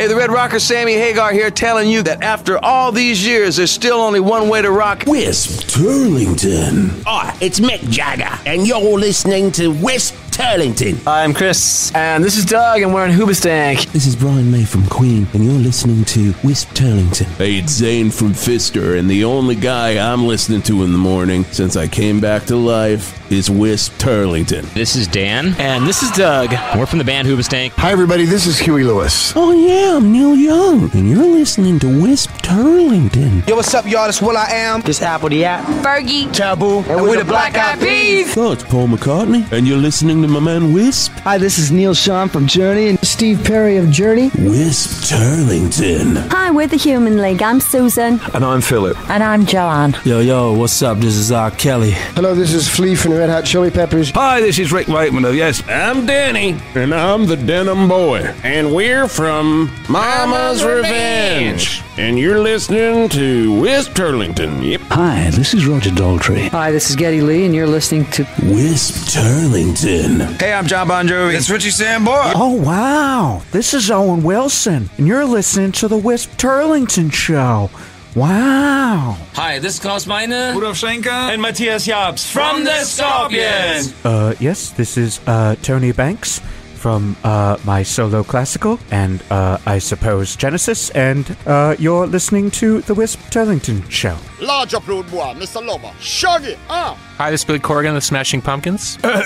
Hey, the Red Rocker Sammy Hagar here telling you that after all these years, there's still only one way to rock. Whisp Turlington. Hi, it's Mick Jagger, and you're listening to Whisp Turlington. I'm Chris, and this is Doug, and we're in Hoobastank. This is Brian May from Queen, and you're listening to Whisp Turlington. Hey, it's Zane from Fister, and the only guy I'm listening to in the morning since I came back to life is Whisp Turlington. This is Dan. And this is Doug. We're from the band Hoobastank. Hi, everybody. This is Huey Lewis. Oh, yeah, I'm Neil Young, and you're listening to Whisp Turlington. Yo, what's up, y'all? This will.i.am. This apl.de.ap. Fergie. Taboo. And, we're the Black Eyed Peas. Oh, it's Paul McCartney, and you're listening to my man Whisp. Hi, this is Neal Schon from Journey and Steve Perry of Journey. Whisp Turlington. Hi, we're the Human League. I'm Susan. And I'm Philip. And I'm Joanne. Yo, yo, what's up? This is R. Kelly. Hello, this is Flea from the Red Hot Chili Peppers. Hi, this is Rick Wakeman of Yes. I'm Danny, and I'm the Denim Boy, and we're from Mama's Revenge. And you're listening to Whisp Turlington. Yep. Hi, this is Roger Daltrey. Hi, this is Geddy Lee, and you're listening to Whisp Turlington. Hey, I'm John Bon Jovi. It's Richie Sambora. Oh, wow. This is Owen Wilson, and you're listening to the Whisp Turlington Show. Wow. Hi, this is Klaus Meine. Rudolf Schenker. And Matthias Jabs from the Scorpions. Uh, yes, this is, uh, Tony Banks from, uh, my solo classical, and, uh, I suppose Genesis, and, uh, you're listening to the Whisp Turlington Show. Large upload boy, Mr. Lover. Shaggy, ah. Hi, this is Billy Corgan of the Smashing Pumpkins. Uh,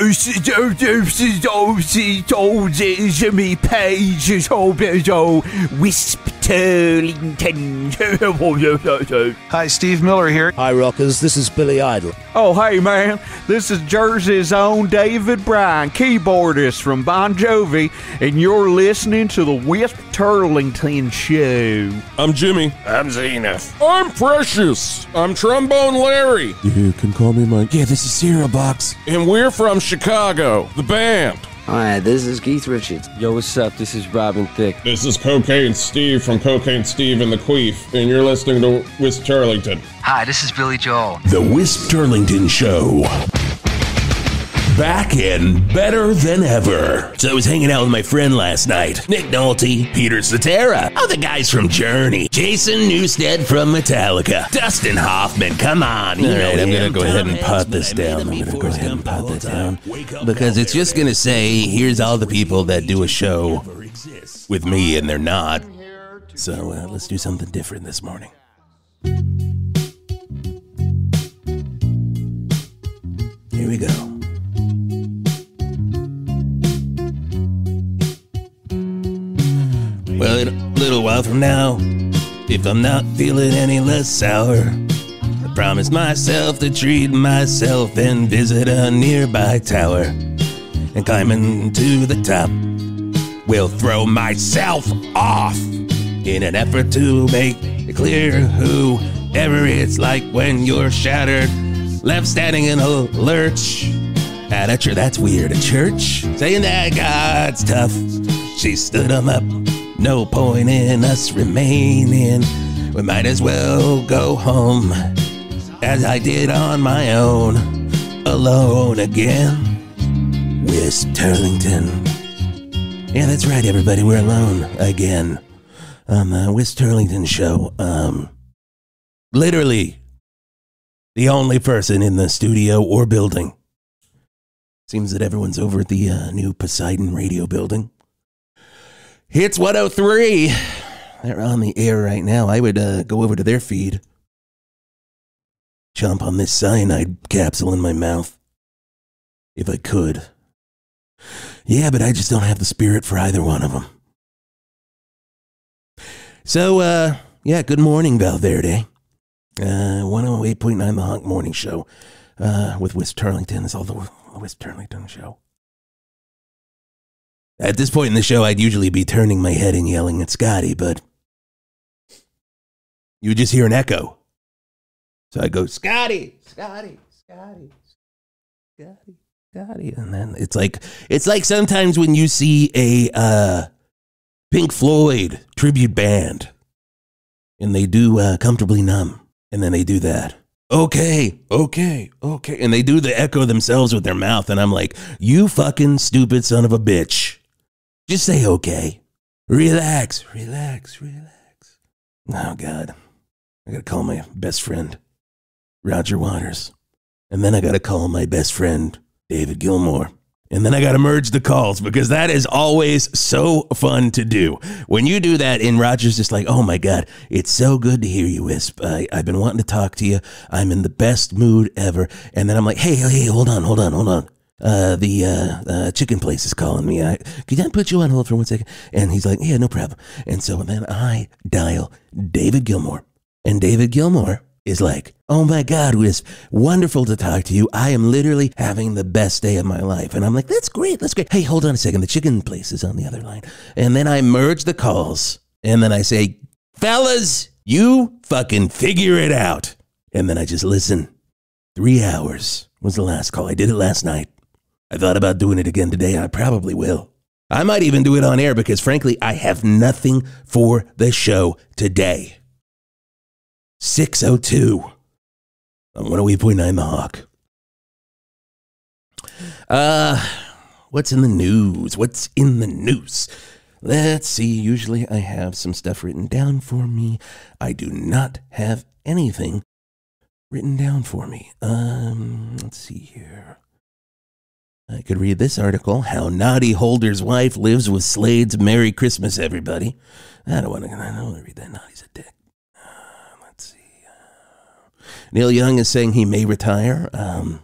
jimmy Page, Whisp Turlington. Hi, Steve Miller here. Hi, Rockers. This is Billy Idol. Oh, hey, man. This is Jersey's own David Bryan, keyboardist from Bon Jovi, and you're listening to the Whisp Turlington Show. I'm Jimmy. I'm Zenith. I'm Precious. I'm Trombone Larry. You can call me Mike. Yeah, this is Cereal Box. And we're from Chicago, the band. Hi, this is Keith Richards. Yo, what's up? This is Robin Thicke. This is Cocaine Steve from Cocaine Steve and the Queef, and you're listening to Whisp Turlington. Hi, this is Billy Joel. The Whisp Turlington Show. Back and better than ever. So I was hanging out with my friend last night. Nick Nolte, Peter Cetera, all the guys from Journey, Jason Newsted from Metallica, Dustin Hoffman, come on. All right, I'm going to go ahead and pot this down. I'm going to go ahead and pot this down. Because it's just going to say, here's all the people that do a show with me, and they're not. So uh, let's do something different this morning. Here we go. Little while from now, if I'm not feeling any less sour, I promise myself to treat myself and visit a nearby tower. And climbing to the top, will throw myself off in an effort to make it clear whoever it's like when you're shattered, left standing in a lurch. At a church, that's weird. A church saying that God's tough. She stood him up. No point in us remaining. We might as well go home as I did on my own, alone again. Whisp Turlington. Yeah, that's right, everybody. We're alone again on the Whisp Turlington show. Um, literally the only person in the studio or building. Seems that everyone's over at the uh, new Poseidon radio building. Hits 103. They're on the air right now. I would uh, go over to their feed, chomp on this cyanide capsule in my mouth. If I could. Yeah, but I just don't have the spirit for either one of them. So, uh, yeah, good morning, Valverde. Uh, 108.9 The Honk Morning Show uh, with Whisp Turlington. It's all the Whisp Turlington Show. At this point in the show, I'd usually be turning my head and yelling at Scotty, but you would just hear an echo. So I go, Scotty, Scotty, Scotty, Scotty, Scotty. And then it's like, it's like sometimes when you see a uh, Pink Floyd tribute band and they do uh, Comfortably Numb, and then they do that. Okay, okay, okay. And they do the echo themselves with their mouth. And I'm like, you fucking stupid son of a bitch. Just say okay. Relax, relax, relax. Oh, God. I gotta call my best friend, Roger Waters. And then I gotta call my best friend, David Gilmour. And then I gotta merge the calls because that is always so fun to do. When you do that, and Roger's just like, oh my God, it's so good to hear you, Whisp. I, I've been wanting to talk to you. I'm in the best mood ever. And then I'm like, hey, hey, hold on, hold on, hold on. Uh, the uh, uh, chicken place is calling me. I, could I put you on hold for one second? And he's like, yeah, no problem. And so then I dial David Gilmour. And David Gilmour is like, oh my God, Whisp, wonderful to talk to you. I am literally having the best day of my life. And I'm like, that's great, that's great. Hey, hold on a second. The chicken place is on the other line. And then I merge the calls. And then I say, fellas, you fucking figure it out. And then I just listen. Three hours was the last call. I did it last night. I thought about doing it again today. I probably will. I might even do it on air because, frankly, I have nothing for the show today. 602 on 108.9 The Hawk. Uh, what's in the news? What's in the news? Let's see. Usually I have some stuff written down for me. I do not have anything written down for me. Um, let's see here. I could read this article How Noddy Holder's Wife Lives with Slade's Merry Christmas, everybody. I don't want to, read that. Noddy's a dick. Uh, let's see. Uh, Neil Young is saying he may retire. Um,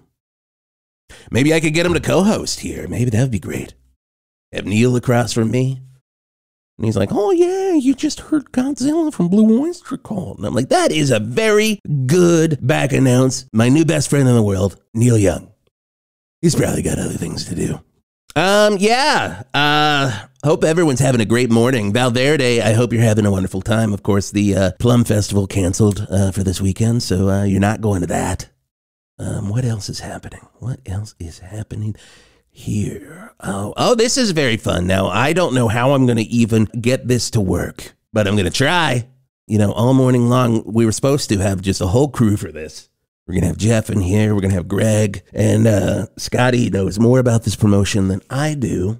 maybe I could get him to co host here. Maybe that would be great. Have Neil across from me. And he's like, oh, yeah, you just heard Godzilla from Blue Oyster Cult. And I'm like, that is a very good back announce. My new best friend in the world, Neil Young. He's probably got other things to do. Um, yeah. Uh, hope everyone's having a great morning. Valverde, I hope you're having a wonderful time. Of course, the uh, Plum Festival canceled uh, for this weekend, so uh, you're not going to that. Um, what else is happening? What else is happening here? Oh, oh, this is very fun. Now, I don't know how I'm going to even get this to work, but I'm going to try. You know, all morning long, we were supposed to have just a whole crew for this. We're going to have Jeff in here. We're going to have Greg. And uh, Scotty knows more about this promotion than I do.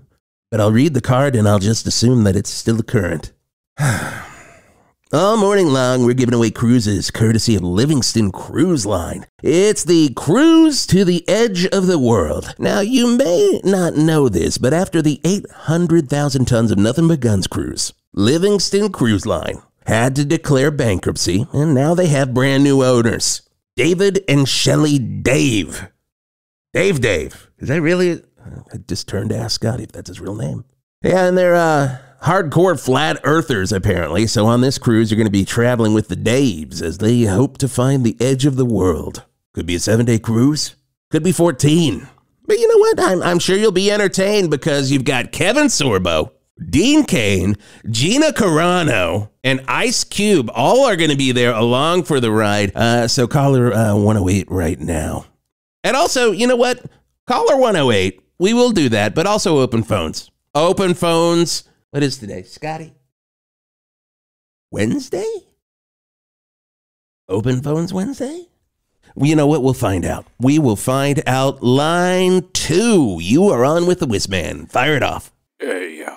But I'll read the card and I'll just assume that it's still current. All morning long, we're giving away cruises courtesy of Livingston Cruise Line. It's the cruise to the edge of the world. Now, you may not know this, but after the 800,000 tons of nothing but guns cruise, Livingston Cruise Line had to declare bankruptcy, and now they have brand new owners. David and Shelley Dave. Dave Dave. Is that really? I just turned to ask Scotty if that's his real name. Yeah, and they're uh, hardcore flat earthers, apparently. So on this cruise, you're going to be traveling with the Daves as they hope to find the edge of the world. Could be a seven day cruise, could be 14. But you know what? I'm, I'm sure you'll be entertained because you've got Kevin Sorbo, Dean Cain, Gina Carano, and Ice Cube all are going to be there along for the ride. Uh, so caller uh, 108 right now. And also, you know what? Caller 108, we will do that, but also open phones. Open phones. What is today? Scotty? Wednesday? Open phones Wednesday? Well, you know what? We'll find out. We will find out. Line two. You are on with the Whizman. Fire it off. Yeah,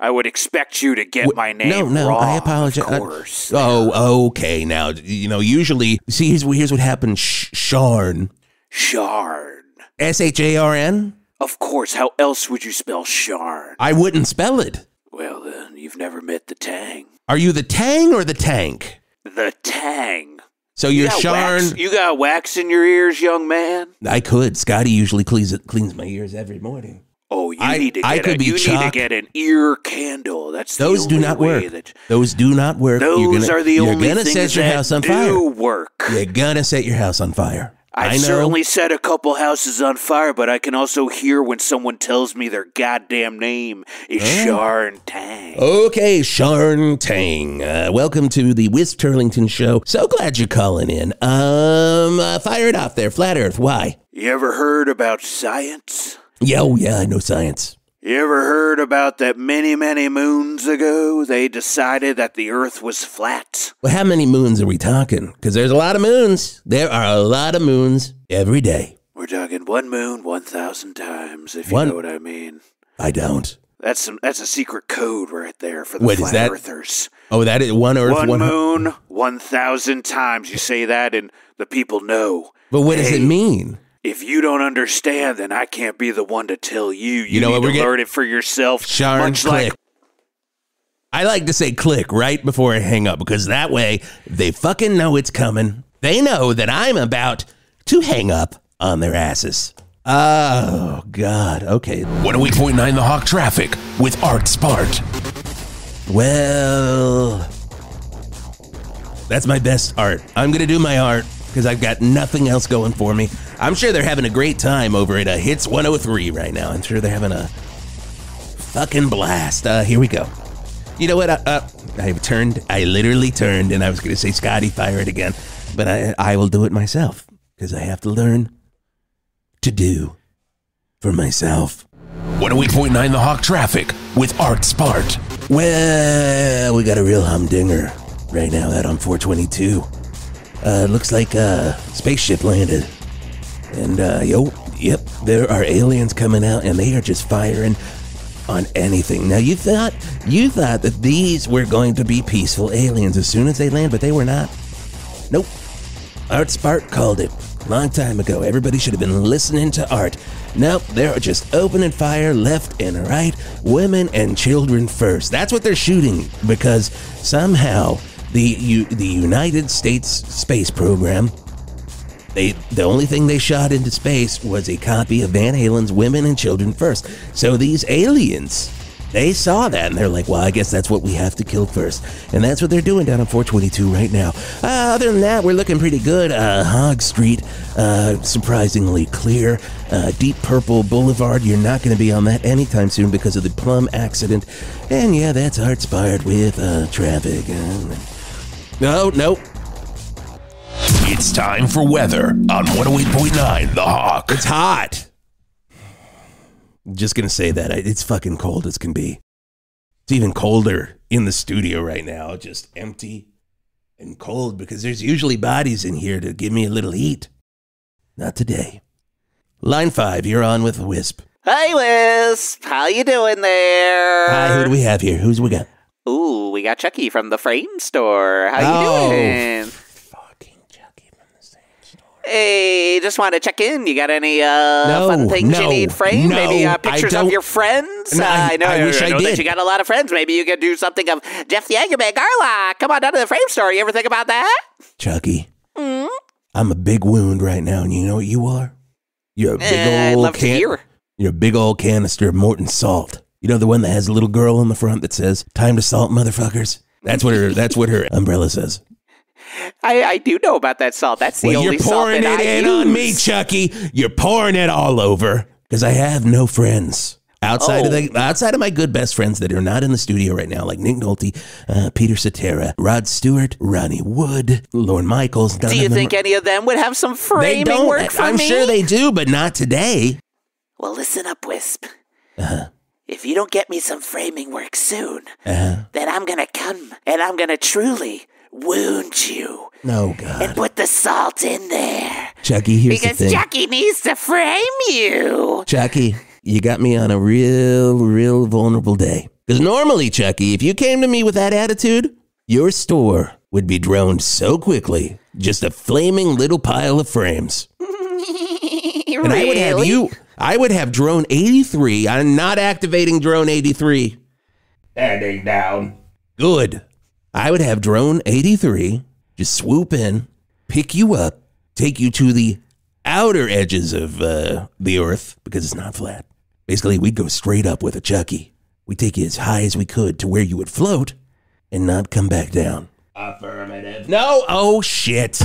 I would expect you to get my name No, no, wrong. I apologize. Of course. Oh, okay. Now, you know, usually, see, here's, here's what happened. Sh- Sharn. Sharn. S H A R N? Of course. How else would you spell Sharn? I wouldn't spell it. Well, then, you've never met the Tang. Are you the Tang or the Tank? The Tang. So you're got Sharn. Wax, you got wax in your ears, young man? I could. Scotty usually cleans cleans my ears every morning. Oh, you I- need to get I could a, be you need to get an ear candle. That's the Those do not way work. That, Those do not work. those you're gonna, are the only gonna things set your that house on do fire. work. You're gonna set your house on fire. I've I know. certainly set a couple houses on fire, but I can also hear when someone tells me their goddamn name is Sharn Tang. Okay, Sharn Tang. Uh, welcome to the Whisp Turlington show. So glad you're calling in. Um, uh, fire it off there, Flat Earth. Why? You ever heard about science? Yeah, oh yeah, I know science. You ever heard about that many, many moons ago they decided that the Earth was flat? Well, how many moons are we talking? Because there's a lot of moons. There are a lot of moons every day. We're talking one moon, one thousand times, if One- you know what I mean. I don't. That's some, that's a secret code right there for the What is flat that? earthers. Oh, that is one Earth, one, one. moon, one thousand times. You say that, and the people know. But what does it mean? If you don't understand, then I can't be the one to tell you. You, You know need what, we're to get- learn it for yourself. Sharn, much click. like I like to say click right before I hang up because that way they fucking know it's coming. They know that I'm about to hang up on their asses. Oh, God. Okay. 108.9 The Hawk Traffic with Art Spart. Well, that's my best art. I'm going to do my art because I've got nothing else going for me. I'm sure they're having a great time over at uh, Hits 103 right now. I'm sure they're having a fucking blast. Uh, here we go. You know what? Uh, uh, I have turned. I literally turned, and I was going to say, Scotty, fire it again. But I, I will do it myself because I have to learn to do for myself. 108.9 The Hawk Traffic with Art Spart. Well, we got a real humdinger right now out on 422. Uh, looks like a spaceship landed. And, uh, yo, yep, there are aliens coming out and they are just firing on anything. Now, you thought, you thought that these were going to be peaceful aliens as soon as they land, but they were not. Nope. Art Spark called it long time ago. Everybody should have been listening to Art. Nope, they're just opening fire left and right, women and children first. That's what they're shooting because somehow the U- the United States space program they the only thing they shot into space was a copy of Van Halen's Women and Children First. So these aliens, they saw that and they're like, well, I guess that's what we have to kill first. And that's what they're doing down on 422 right now. Uh, other than that, we're looking pretty good. Uh, Hog Street, uh, surprisingly clear. Uh, Deep Purple Boulevard, you're not going to be on that anytime soon because of the plum accident. And yeah, that's hard inspired with uh, traffic. Uh, no, nope. It's time for weather on 108.9 The Hawk. It's hot. Just gonna say that it's fucking cold as can be. It's even colder in the studio right now, just empty and cold because there's usually bodies in here to give me a little heat. Not today. Line five, you're on with Whisp. Hi, Whisp, how you doing there? Hi, who do we have here? Who's we got? Ooh, we got Chucky from the Frame Store. How Oh, you doing? Hey, just want to check in. You got any uh, No, fun things no, you need framed? no, Maybe uh, pictures of your friends? No, Uh, I- I know, I wish I know did. you got a lot of friends. Maybe you could do something of Jeff the Angry Man Garlock. Come on down to the Frame Store. You ever think about that? Chucky. Mm? I'm a big wound right now, and you know what you are? You're a big I'd old love to can-. You're a big old canister of Morton salt. You know the one that has a little girl on the front that says "Time to salt, motherfuckers." That's what her. that's what her umbrella says. I, I do know about that salt. That's the well, only you're pouring it in use. on me, Chucky. You're pouring it all over because I have no friends outside of Oh. the outside of my good best friends that are not in the studio right now, like Nick Nolte, uh, Peter Cetera, Rod Stewart, Ronnie Wood, Lorne Michaels. none Do you think are- any of them would have some framing work for I'm me? sure they do, but not today. Well, listen up, Whisp. Uh-huh. If you don't get me some framing work soon, Uh-huh. then I'm gonna come and I'm gonna truly wound you No, God, and put the salt in there. Chucky. Here's because the thing. Jackie needs to frame you. Chucky, you got me on a real, real vulnerable day. Because normally, Chucky, if you came to me with that attitude, your store would be droned so quickly, just a flaming little pile of frames. And I would have you, I would have drone 83. I'm not activating drone 83. Standing down. Good. I would have drone 83 just swoop in, pick you up, take you to the outer edges of uh, the earth because it's not flat. Basically, we'd go straight up with a Chucky. We'd take you as high as we could to where you would float and not come back down. Affirmative. No. Oh, shit.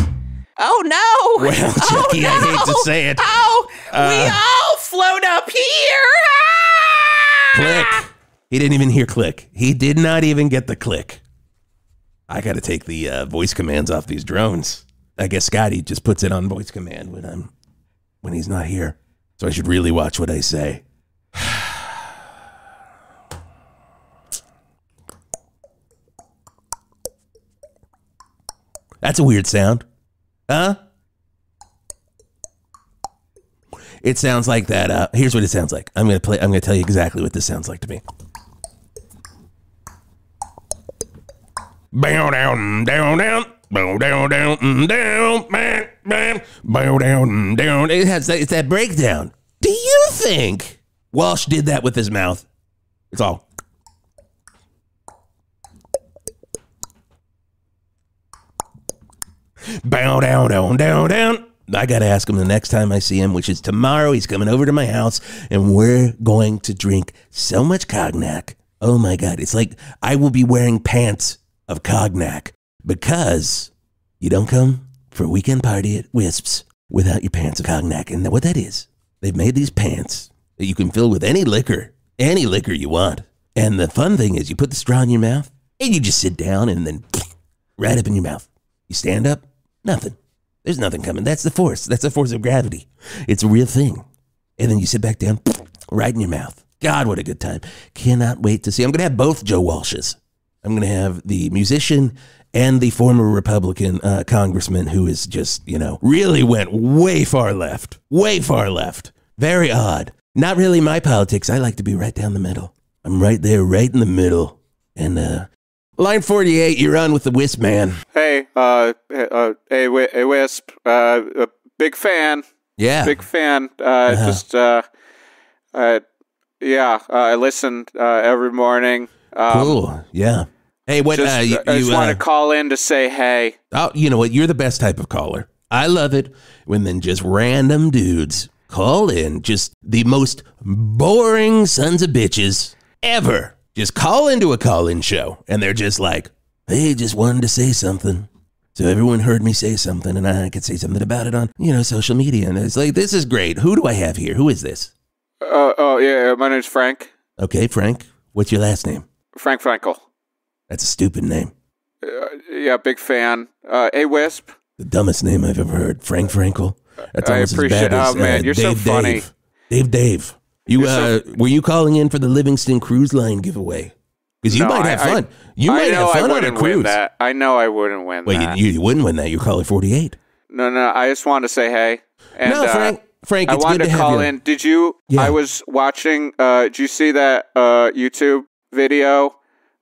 Oh no! Well, Chucky, I hate to say it. Oh, we Uh, all float up here. Click. He didn't even hear click. He did not even get the click. I got to take the uh, voice commands off these drones. I guess Scotty just puts it on voice command when I'm when he's not here. So I should really watch what I say. That's a weird sound. Huh? It sounds like that. Uh, here's what it sounds like. I'm gonna play. I'm gonna tell you exactly what this sounds like to me. Bow down, down, down, bow down, down, mm, down, man, man, bow down, down. It has. It's that breakdown. Do you think Walsh did that with his mouth? It's all. Bow down, down, down, down. I got to ask him the next time I see him, which is tomorrow. He's coming over to my house and we're going to drink so much cognac. Oh my God. It's like I will be wearing pants of cognac because you don't come for a weekend party at Whisps without your pants of cognac. And what that is, they've made these pants that you can fill with any liquor, any liquor you want. And the fun thing is you put the straw in your mouth and you just sit down and then right up in your mouth. You stand up, nothing. There's nothing coming. That's the force. That's the force of gravity. It's a real thing. And then you sit back down, right in your mouth. God, what a good time. Cannot wait to see. I'm going to have both Joe Walshes. I'm going to have the musician and the former Republican uh, congressman who is just, you know, really went way far left. Way far left. Very odd. Not really my politics. I like to be right down the middle. I'm right there, right in the middle. And uh, line 48, you're on with the Whisp Man. Hey, uh, uh, hey, hey, Whisp, uh, a big fan. Yeah. Big fan. Uh, Uh-huh. just, uh, uh, yeah, uh, I listen uh, every morning. Um, Cool. Yeah. Hey, what? Just, uh, you, I just you, want uh, to call in to say hey. Oh, you know what? You're the best type of caller. I love it when then just random dudes call in, just the most boring sons of bitches ever. Just call into a call in show and they're just like, hey, just wanted to say something. So everyone heard me say something and I could say something about it on, you know, social media. And it's like, this is great. Who do I have here? Who is this? Uh, oh, yeah, my name's Frank. Okay, Frank. What's your last name? Frank Frankel. That's a stupid name. Uh, yeah, big fan. Uh, hey, Whisp. The dumbest name I've ever heard. Frank Frankel. That's I appreciate- as bad as oh, man, uh, you're so Dave funny. Dave. Dave Dave. You uh, were you calling in for the Livingston Cruise Line giveaway? Because you No, might have I- fun. you I might have I fun on a wouldn't win cruise. that. I know I wouldn't win Well, that. you, you wouldn't win that. You're calling 48. No, no, I just wanted to say hey. And, No, uh, Frank- Frank, I it's wanted good to have call in. Did you? I was watching. Uh, did you see that uh, YouTube video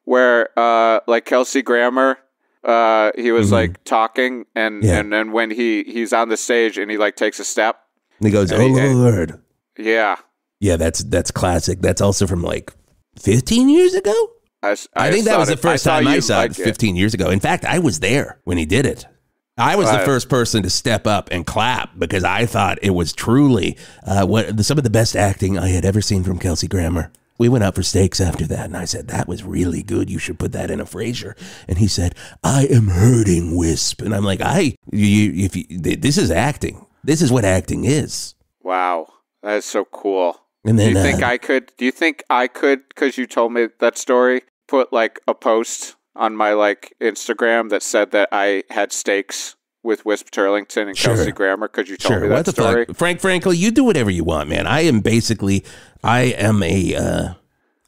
where uh, like Kelsey Grammer? Uh, he was Mm-hmm. like talking, and Yeah. and then when he he's on the stage and he like takes a step. And he goes, And "Oh he- and- Lord." Yeah, Yeah, that's that's classic. That's also from like 15 years ago. I think that was the it- I first time I saw like it 15 years ago. In fact, I was there when he did it. I was the first person to step up and clap because I thought it was truly uh, what some of the best acting I had ever seen from Kelsey Grammer. We went out for steaks after that, and I said that was really good. You should put that in a Frasier. And he said, "I am hurting, Whisp." And I'm like, "I, you, if you, this is acting. This is what acting is." Wow, that is so cool. And do you think uh, I could? Do you think I could? Because you told me that story. Put like a post on my like Instagram that said that I had stakes with Whisp Turlington and Sure. Kelsey Grammer because you told Sure. me What that the story. fuck, Frank Frankel? You do whatever you want, man. I am basically, I am a, uh,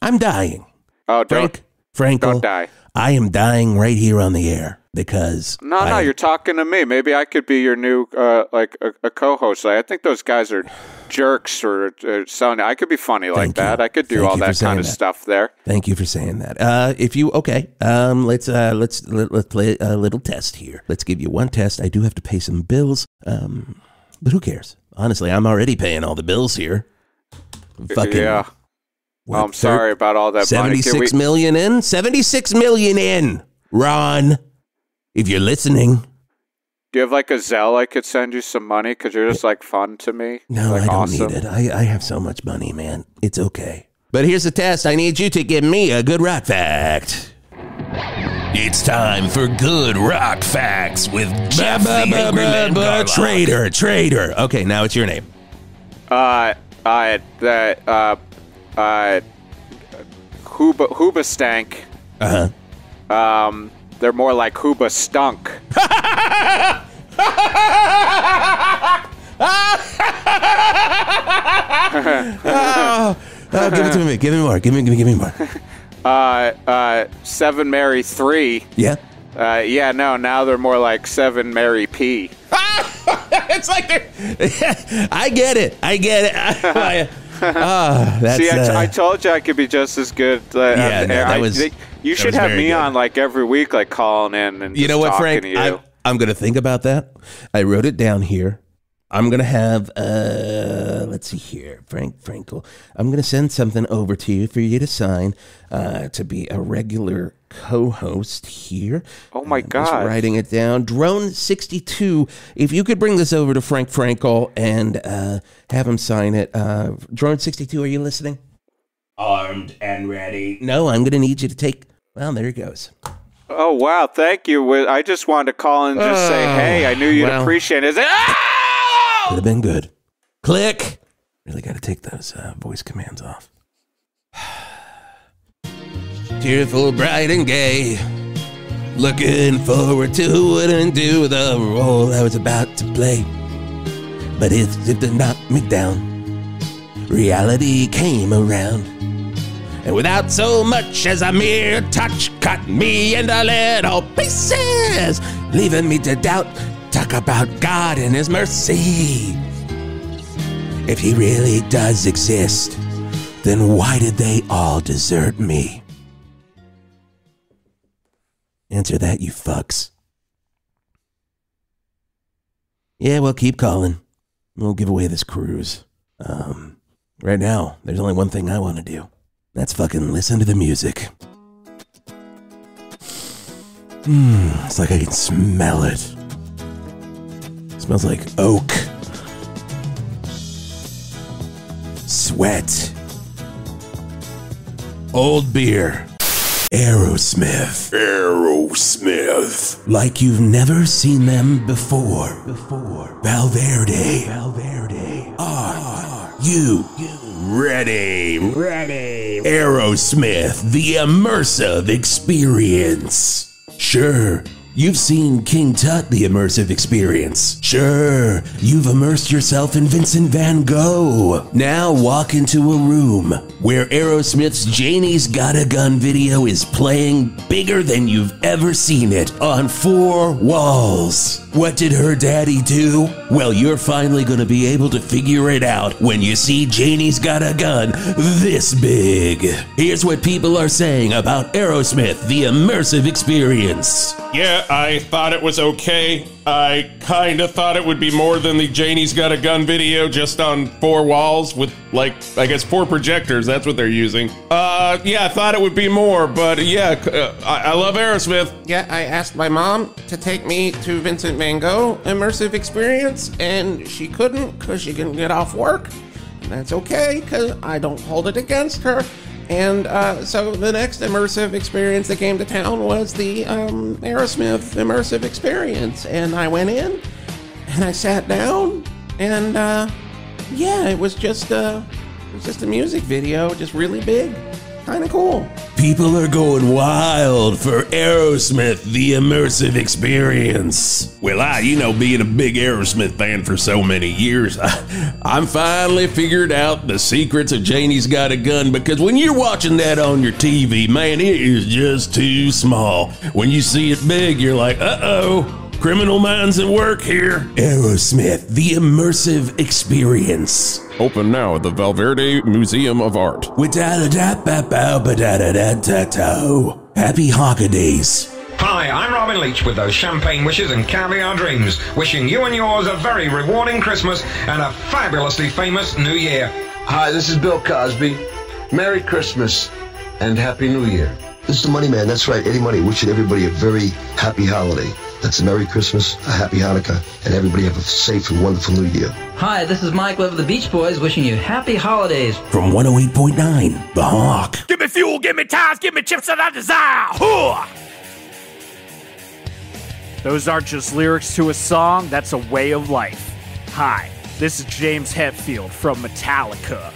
I'm dying. Oh, Frank Frankel, don't die. I am dying right here on the air because No, no, you're talking to me. Maybe I could be your new uh, like a, a co-host. Like, I think those guys are jerks or, or something. I could be funny like Thank you. that. I could do Thank all that kind of that. stuff there. Thank you for saying that. Uh, if you okay, um, let's uh, let's let, let's play a little test here. Let's give you one test. I do have to pay some bills, um, but who cares? Honestly, I'm already paying all the bills here. Fucking yeah. what, I'm sorry about all that money. Can we- in. Seventy-six million in. Ron, if you're listening, Do you have like a Zelle I could send you some money because you're just like fun to me? no, like, I don't awesome. need it. I, I have so much money, man. It's okay. But here's the test. I need you to give me a good rock fact. It's time for good rock facts with Jeff the Angry Man Garlock. Traitor, traitor. Okay, now it's your name. Uh, uh, the, uh, uh, Huba, Huba stank. Uh huh. Um, they're more like Huba stunk. oh, oh, give it to me. Give me more. Give me, give me, give me more. Uh, uh, Seven Mary Three. Yeah. Uh, yeah, no, now they're more like Seven Mary P. it's like they're. I get it. I get it. I, oh, that's, See, I, uh, I told you I could be just as good. Uh, Yeah, no, that I was- you that should have me good. on like every week, like calling in and You know what, talking Frank? to you. I'm, I'm going to think about that. I wrote it down here. I'm going to have, uh, let's see here, Frank Frankel. I'm going to send something over to you for you to sign uh, to be a regular co host here. Oh my I'm God. Just writing it down. Drone62, if you could bring this over to Frank Frankel and uh, have him sign it. Uh, Drone62, are you listening? Armed and ready. No, I'm going to need you to take, well, there he goes. Oh wow, thank you. I just wanted to call and just say, Oh, hey, I knew you'd well. appreciate it. Ah! Could have been good. Click. Really got to take those uh, voice commands off. Tearful, bright, and gay. Looking forward to who wouldn't do the role I was about to play. But it, it did knock me down. Reality came around. And without so much as a mere touch, cut me into little pieces, leaving me to doubt. Talk about God and His mercy. If He really does exist, then why did they all desert me? Answer that, you fucks. Yeah, well, keep calling. We'll give away this cruise. Um, right now, there's only one thing I want to do. That's fucking listen to the music. Hmm, it's like I can smell it. smells like oak. Sweat. Old beer. Aerosmith. Aerosmith. Like you've never seen them before. Before. Valverde. Valverde. Are you ready? Ready. Aerosmith, the immersive experience. Sure. You've seen King Tut, the immersive experience. Sure, you've immersed yourself in Vincent van Gogh. Now walk into a room where Aerosmith's Janie's Got a Gun video is playing bigger than you've ever seen it on four walls. What did her daddy do? Well, you're finally gonna be able to figure it out when you see Janie's Got a Gun this big. Here's what people are saying about Aerosmith, the immersive experience. Yeah, I thought it was okay. I kind of thought it would be more than the Janie's Got a Gun video just on four walls with, like, I guess four projectors. That's what they're using. Uh, yeah, I thought it would be more, but yeah, uh, I-, I love Aerosmith. Yeah, I asked my mom to take me to Vincent Van Gogh immersive experience, and she couldn't because she couldn't get off work. And that's okay because I don't hold it against her. And uh, so the next immersive experience that came to town was the um, Aerosmith immersive experience, and I went in and I sat down, and uh, yeah, it was just uh, it was just a music video, just really big, kind of cool. People are going wild for Aerosmith, the immersive experience. Well, I, you know, being a big Aerosmith fan for so many years, I, I'm finally figured out the secrets of Janie's Got a Gun because when you're watching that on your TV, man, it is just too small. When you see it big, you're like, uh oh, criminal minds at work here. Aerosmith, the immersive experience. Open now at the Valverde Museum of Art. Happy holidays. Hi, I'm Robin Leach with those champagne wishes and caviar dreams, wishing you and yours a very rewarding Christmas and a fabulously famous New Year. Hi, this is Bill Cosby. Merry Christmas and Happy New Year. This is the Money Man. That's right, Eddie Money. Wishing everybody a very happy holiday. That's a Merry Christmas, a Happy Hanukkah, and everybody have a safe and wonderful New Year. Hi, this is Mike Love of the Beach Boys wishing you happy holidays. From 108.9, The Hawk. Give me fuel, give me tires, give me chips that I desire. Hooah! Those aren't just lyrics to a song, that's a way of life. Hi, this is James Hetfield from Metallica.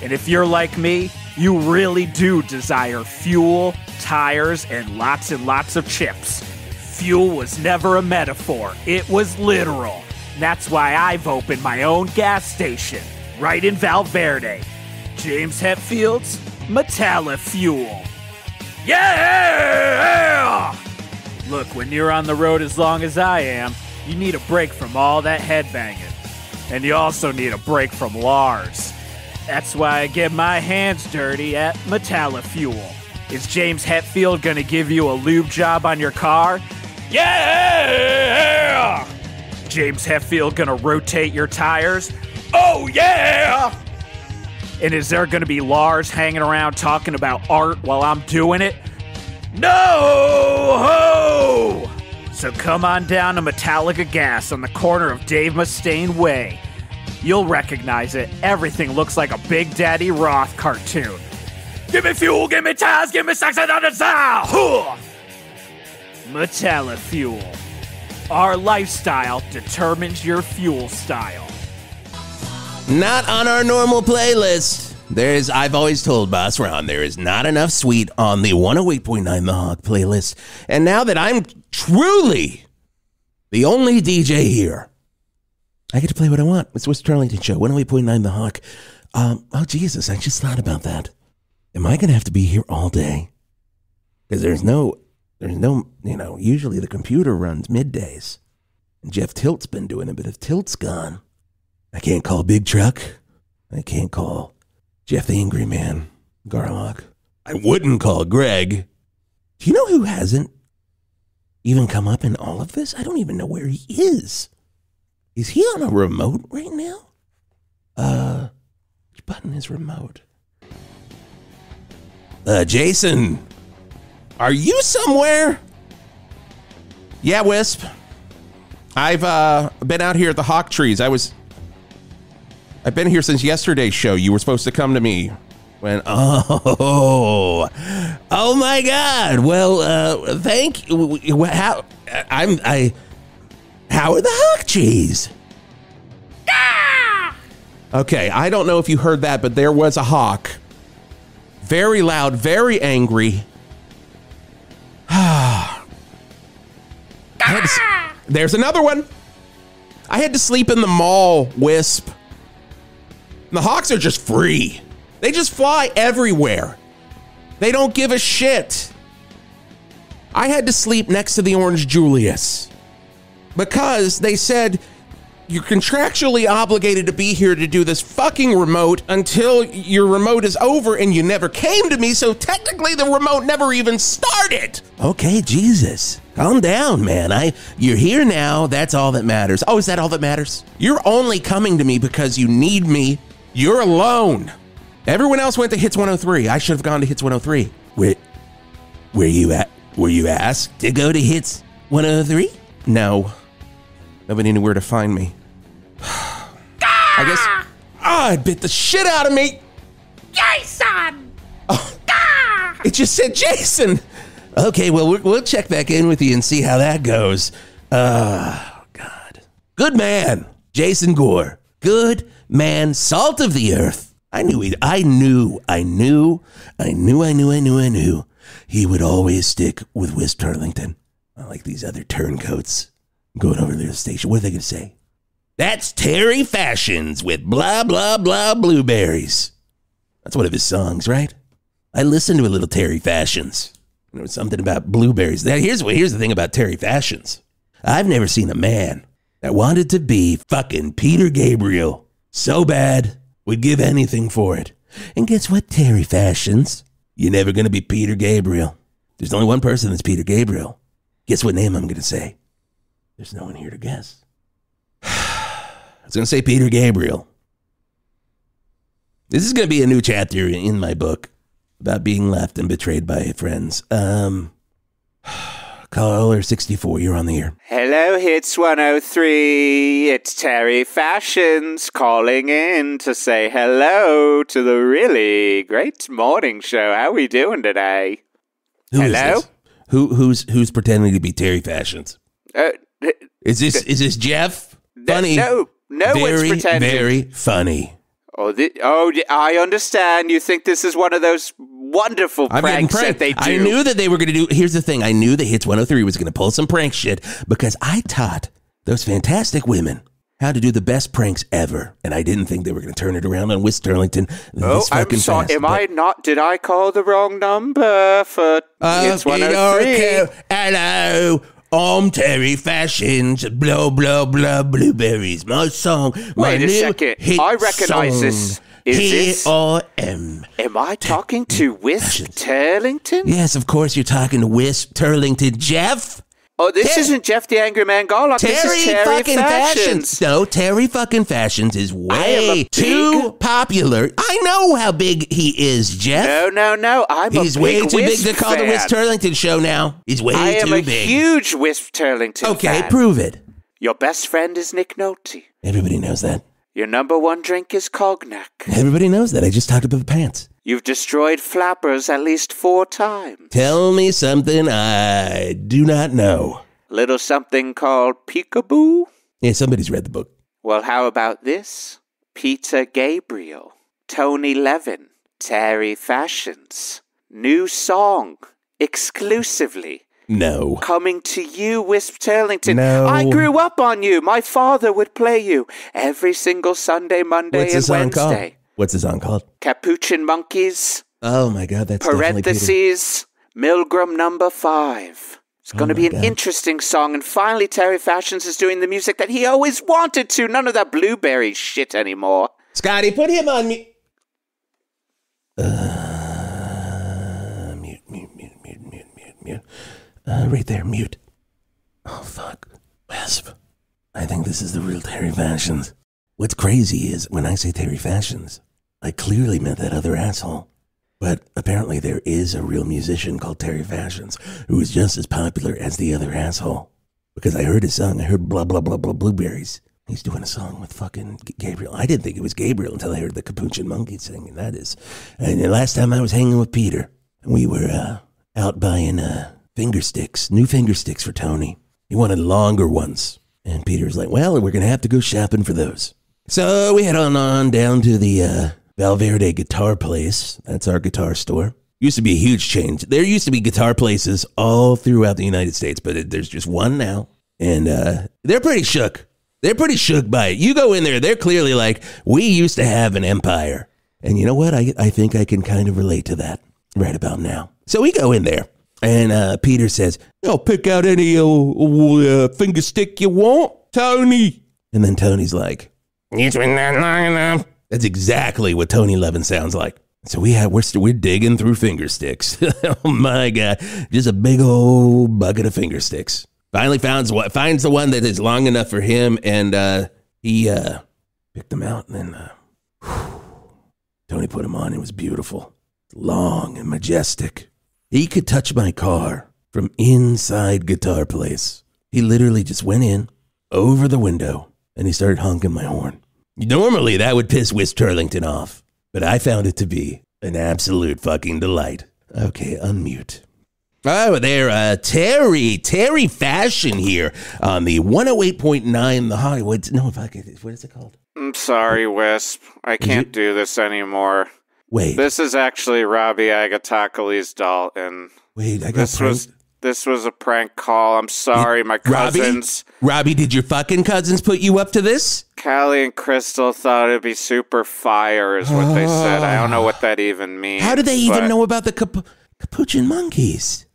And if you're like me, you really do desire fuel, tires, and lots and lots of chips. Fuel was never a metaphor, it was literal. And That's why I've opened my own gas station right in Valverde. James Hetfield's Metalla Fuel. Yeah! Look, when you're on the road as long as I am, you need a break from all that headbanging. And you also need a break from Lars. That's why I get my hands dirty at Metalla Fuel. Is James Hetfield gonna give you a lube job on your car? Yeah! James Hetfield gonna rotate your tires? Oh yeah! And is there gonna be Lars hanging around talking about art while I'm doing it? No ho! So come on down to Metallica Gas on the corner of Dave Mustaine Way. You'll recognize it. Everything looks like a Big Daddy Roth cartoon. Give me fuel, give me tires, give me sex and desire. Metalla Fuel. Our lifestyle determines your fuel style. Not on our normal playlist. There is, I've always told Boss Ron, there is not enough sweet on the 108.9 The Hawk playlist. And now that I'm truly the only DJ here, I get to play what I want. It's Whisp Turlington Show, 108.9 The Hawk. Um, oh, Jesus, I just thought about that. Am I going to have to be here all day? Because there's no, there's no, you know, usually the computer runs middays. Jeff Tilt's been doing it, but if Tilt's gone, I can't call Big Truck. I can't call Jeff the Angry Man, Garlock. I wouldn't call Greg. Do you know who hasn't even come up in all of this? I don't even know where he is. Is he on a remote right now? Uh, which button is remote? Uh, Jason, are you somewhere? Yeah, Whisp. I've uh, been out here at the Hawk Trees. I was. I've been here since yesterday's show. You were supposed to come to me when. Oh, oh my God! Well, uh, thank you. How I'm I. How are the Hawk Trees? Okay, I don't know if you heard that, but there was a hawk. Very loud, very angry. To There's another one. I had to sleep in the mall, Whisp. The hawks are just free. They just fly everywhere. They don't give a shit. I had to sleep next to the Orange Julius because they said you're contractually obligated to be here to do this fucking remote until your remote is over and you never came to me, so technically the remote never even started. Okay, Jesus. Calm down, man. I you're here now. That's all that matters. Oh, is that all that matters? You're only coming to me because you need me. You're alone. Everyone else went to Hits 103. I should have gone to Hits 103. Where where you at? Were you asked to go to Hits 103? No. Nobody knew where to find me. I guess. Ah, it bit the shit out of me. Jason! Oh, It just said Jason. Okay, well, we'll, we'll check back in with you and see how that goes. Uh, God. Good man, Jason Gore. Good man, salt of the earth. I knew he, I knew, I knew, I knew, I knew, I knew, I knew he would always stick with Whisp Turlington. Like these other turncoats going over there to the station. What are they going to say? That's Terry Fashions with blah, blah, blah blueberries. That's one of his songs, right? I listened to a little Terry Fashions. There was something about blueberries. Now, here's, here's the thing about Terry Fashions I've never seen a man that wanted to be fucking Peter Gabriel so bad, would give anything for it. And guess what, Terry Fashions? You're never going to be Peter Gabriel. There's only one person that's Peter Gabriel. Guess what name I'm going to say? There's no one here to guess. I was going to say Peter Gabriel. This is going to be a new chapter in my book about being left and betrayed by friends. Um, caller 64, you're on the air. Hello, Hits 103. It's Terry Fashions calling in to say hello to the really great morning show. How are we doing today? Who is Hello? this? Who who's who's pretending to be Terry Fashions? Uh, Is this is this Jeff? Funny. No, no one's very, pretending. very funny. Oh, the, oh, I understand. You think this is one of those wonderful I'm pranks pranked. that they do. I knew that they were going to do. Here's the thing: I knew that Hits 103 was going to pull some prank shit because I taught those fantastic women how to do the best pranks ever, and I didn't think they were going to turn it around on Whisp Turlington. Oh, I'm sorry. fast, Am I not? Did I call the wrong number for? Uh, it's Okay, 103. okay. Hello. I'm Terry Fashions. Blah blah blah blueberries. My song. My Wait a second. I recognize song. this. Is Here this- I am. Am I talking to Whisp Turlington? Yes, of course you're talking to Whisp Turlington. Jeff. Oh, this isn't Jeff the Angry Man Garlock. Terry, this is Terry fucking Fashions. fashions. No, Terry fucking fashions is am way big- too popular. I know how big he is, Jeff. No, no, no. I'm He's a way big too big Whisp to call the fan. Whisp Turlington show now. He's way I am too a big. huge Whisp Turlington okay, fan. prove it. Your best friend is Nick Nolte. Everybody knows that. Your number one drink is cognac. Everybody knows that. I just talked about the pants. You've destroyed flappers at least four times. Tell me something I do not know. Little something called peekaboo? Yeah, somebody's read the book. Well, how about this? Peter Gabriel, Tony Levin, Terry Fashions. New song, exclusively. No. Coming to you, Whisp Turlington. No. I grew up on you. My father would play you every single Sunday, Monday, What's and Wednesday. called? What's the song called? Capuchin Monkeys, Oh my God, that's parentheses, Milgram number five. It's going to Oh be an God. interesting song. And finally, Terry Fashions is doing the music that he always wanted to. None of that blueberry shit anymore. Scotty, put him on mute. Uh, mute, mute, mute, mute, mute, mute, mute. Uh, right there, mute. Oh, fuck. Whisp. I think this is the real Terry Fashions. What's crazy is when I say Terry Fashions, I clearly meant that other asshole. But apparently there is a real musician called Terry Fashions who is just as popular as the other asshole. Because I heard his song, I heard blah blah blah blah blueberries. He's doing a song with fucking Gabriel. I didn't think it was Gabriel until I heard the Capuchin Monkey singing. That is. And the last time I was hanging with Peter, we were uh, out buying uh, finger sticks, new finger sticks for Tony. He wanted longer ones. And Peter was like, well, we're going to have to go shopping for those. So we head on on down to the uh, Val Verde Guitar Place. That's our guitar store. Used to be a huge change. There used to be guitar places all throughout the United States, but it, there's just one now. And uh, they're pretty shook. They're pretty shook by it. You go in there, they're clearly like, we used to have an empire. And you know what? I, I think I can kind of relate to that right about now. So we go in there, and uh, Peter says, I'll pick out any uh, uh, finger stick you want, Tony. And then Tony's like, It's been that long enough. That's exactly what Tony Levin sounds like. So we have we're st- we're digging through finger sticks. oh my god, just a big old bucket of finger sticks. Finally finds what finds the one that is long enough for him, and uh, he uh, picked them out, and then uh, whew, Tony put them on. It was beautiful, long and majestic. He could touch my car from inside Guitar Place. He literally just went in over the window and he started honking my horn. Normally that would piss Whisp Turlington off, but I found it to be an absolute fucking delight. Okay, unmute. Oh, there, uh, Terry, Terry Fashion here on the 108.9 The Hollywood. No, if I could, what is it called? I'm sorry, Whisp. I can't do this anymore. Wait. This is actually Robbie Agatakali's doll, and Wait, I got this was this was a prank call. I'm sorry, my Robbie? cousins, Robbie, did your fucking cousins put you up to this? Callie and Crystal, thought it'd be super fire, is what they said. I don't know what that even means. How do they even know about the Cap- Capuchin monkeys?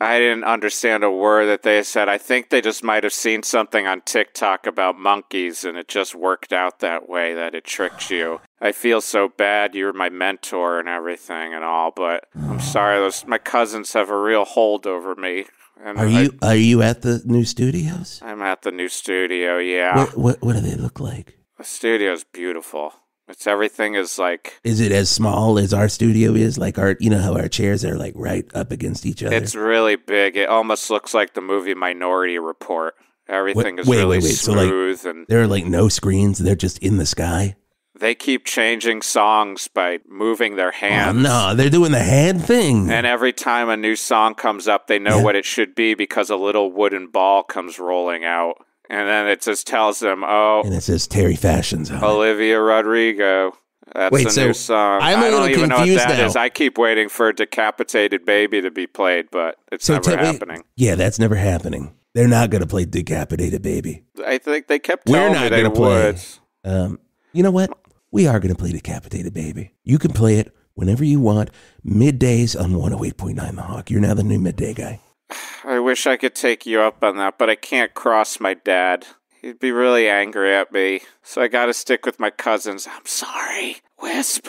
I didn't understand a word that they said. I think they just might have seen something on TikTok about monkeys, and it just worked out that way that it tricked you. I feel so bad. You're my mentor and everything and all, but I'm sorry. Those my cousins have a real hold over me. And Are I- you are you at the new studios? I'm at the new studio. Yeah, What what what do they look like? the studio's beautiful. It's everything is like Is it as small as our studio is? Like our you know how our chairs are like right up against each other. it's really big. It almost looks like the movie Minority Report. Everything is wait, really wait, wait. So like smooth and there are like no screens. They're just in the sky. They keep changing songs by moving their Oh, hands. no, they're doing the hand thing. And every time a new song comes up, they know Yeah. what it should be because a little wooden ball comes rolling out. And then it just tells them, oh, And it says Terry Fashions on. Olivia Rodrigo. That's Wait, a so new song. I'm a I don't little even know what confused that now. is. I keep waiting for a Decapitated Baby to be played, but it's So never happening. Yeah, that's never happening. They're not going to play Decapitated Baby. I think they kept We're not me they going to play. would. Um, you know what? We are going to play Decapitated Baby. You can play it whenever you want, middays on 108.9 The Hawk. You're now the new midday guy. I wish I could take you up on that, but I can't cross my dad. He'd be really angry at me. So I gotta stick with my cousins. I'm sorry, Whisp.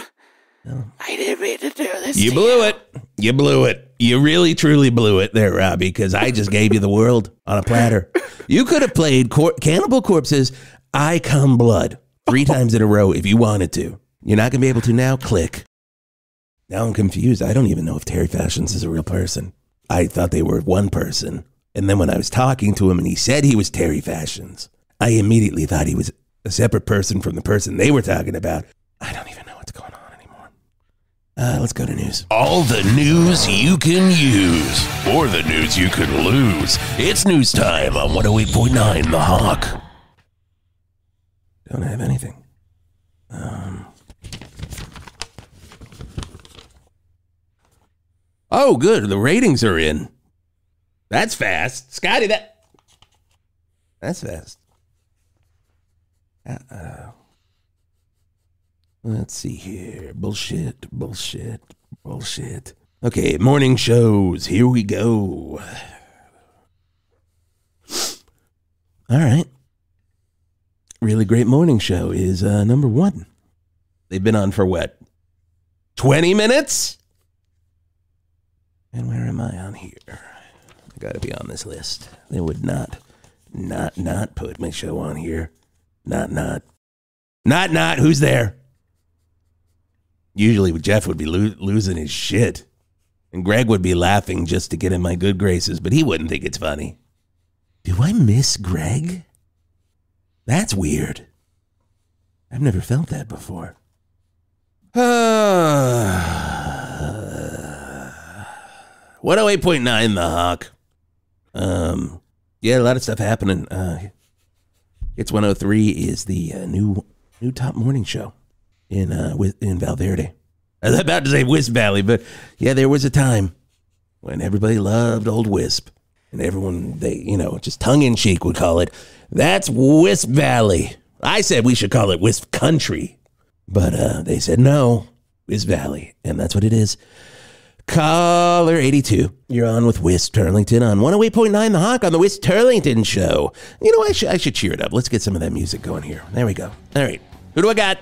I didn't mean to do this. You blew it. You blew it. You really, truly blew it there, Robbie, because I just gave you the world on a platter. You could have played Cor- Cannibal Corpse's I Come Blood three times in a row if you wanted to. You're not going to be able to now. Click. Now I'm confused. I don't even know if Terry Fashions is a real person. I thought they were one person. And then when I was talking to him and he said he was Terry Fashions, I immediately thought he was a separate person from the person they were talking about. I don't even know what's going on anymore. Uh, let's go to news. All the news you can use, or the news you can lose. It's news time on 108.9 The Hawk. Don't have anything. Um. Oh, good. The ratings are in. That's fast, Scotty. That that's fast. Uh, let's see here. Bullshit. Bullshit. Bullshit. Okay, morning shows. Here we go. All right. Really Great Morning Show is uh, number one. They've been on for what? 20 minutes? And where am I on here? I gotta be on this list. They would not, not, not put my show on here. Not, not, not, not. Who's there? Usually Jeff would be lo- losing his shit. And Greg would be laughing just to get in my good graces, but he wouldn't think it's funny. Do I miss Greg? That's weird. I've never felt that before. Ah. 108.9 The Hawk. Um, yeah, a lot of stuff happening. Uh, it's 103 is the uh, new new top morning show in uh in Val Verde. I was about to say Whisp Valley, but yeah, there was a time when everybody loved old Whisp, and everyone they you know just tongue in cheek would call it that's Whisp Valley. I said we should call it Whisp Country, but uh, they said no, Whisp Valley, and that's what it is. Caller 82, you're on with Whisp Turlington on 108.9 The Hawk on the Whisp Turlington Show. You know, I should, I should cheer it up. Let's get some of that music going here. There we go. All right. Who do I got?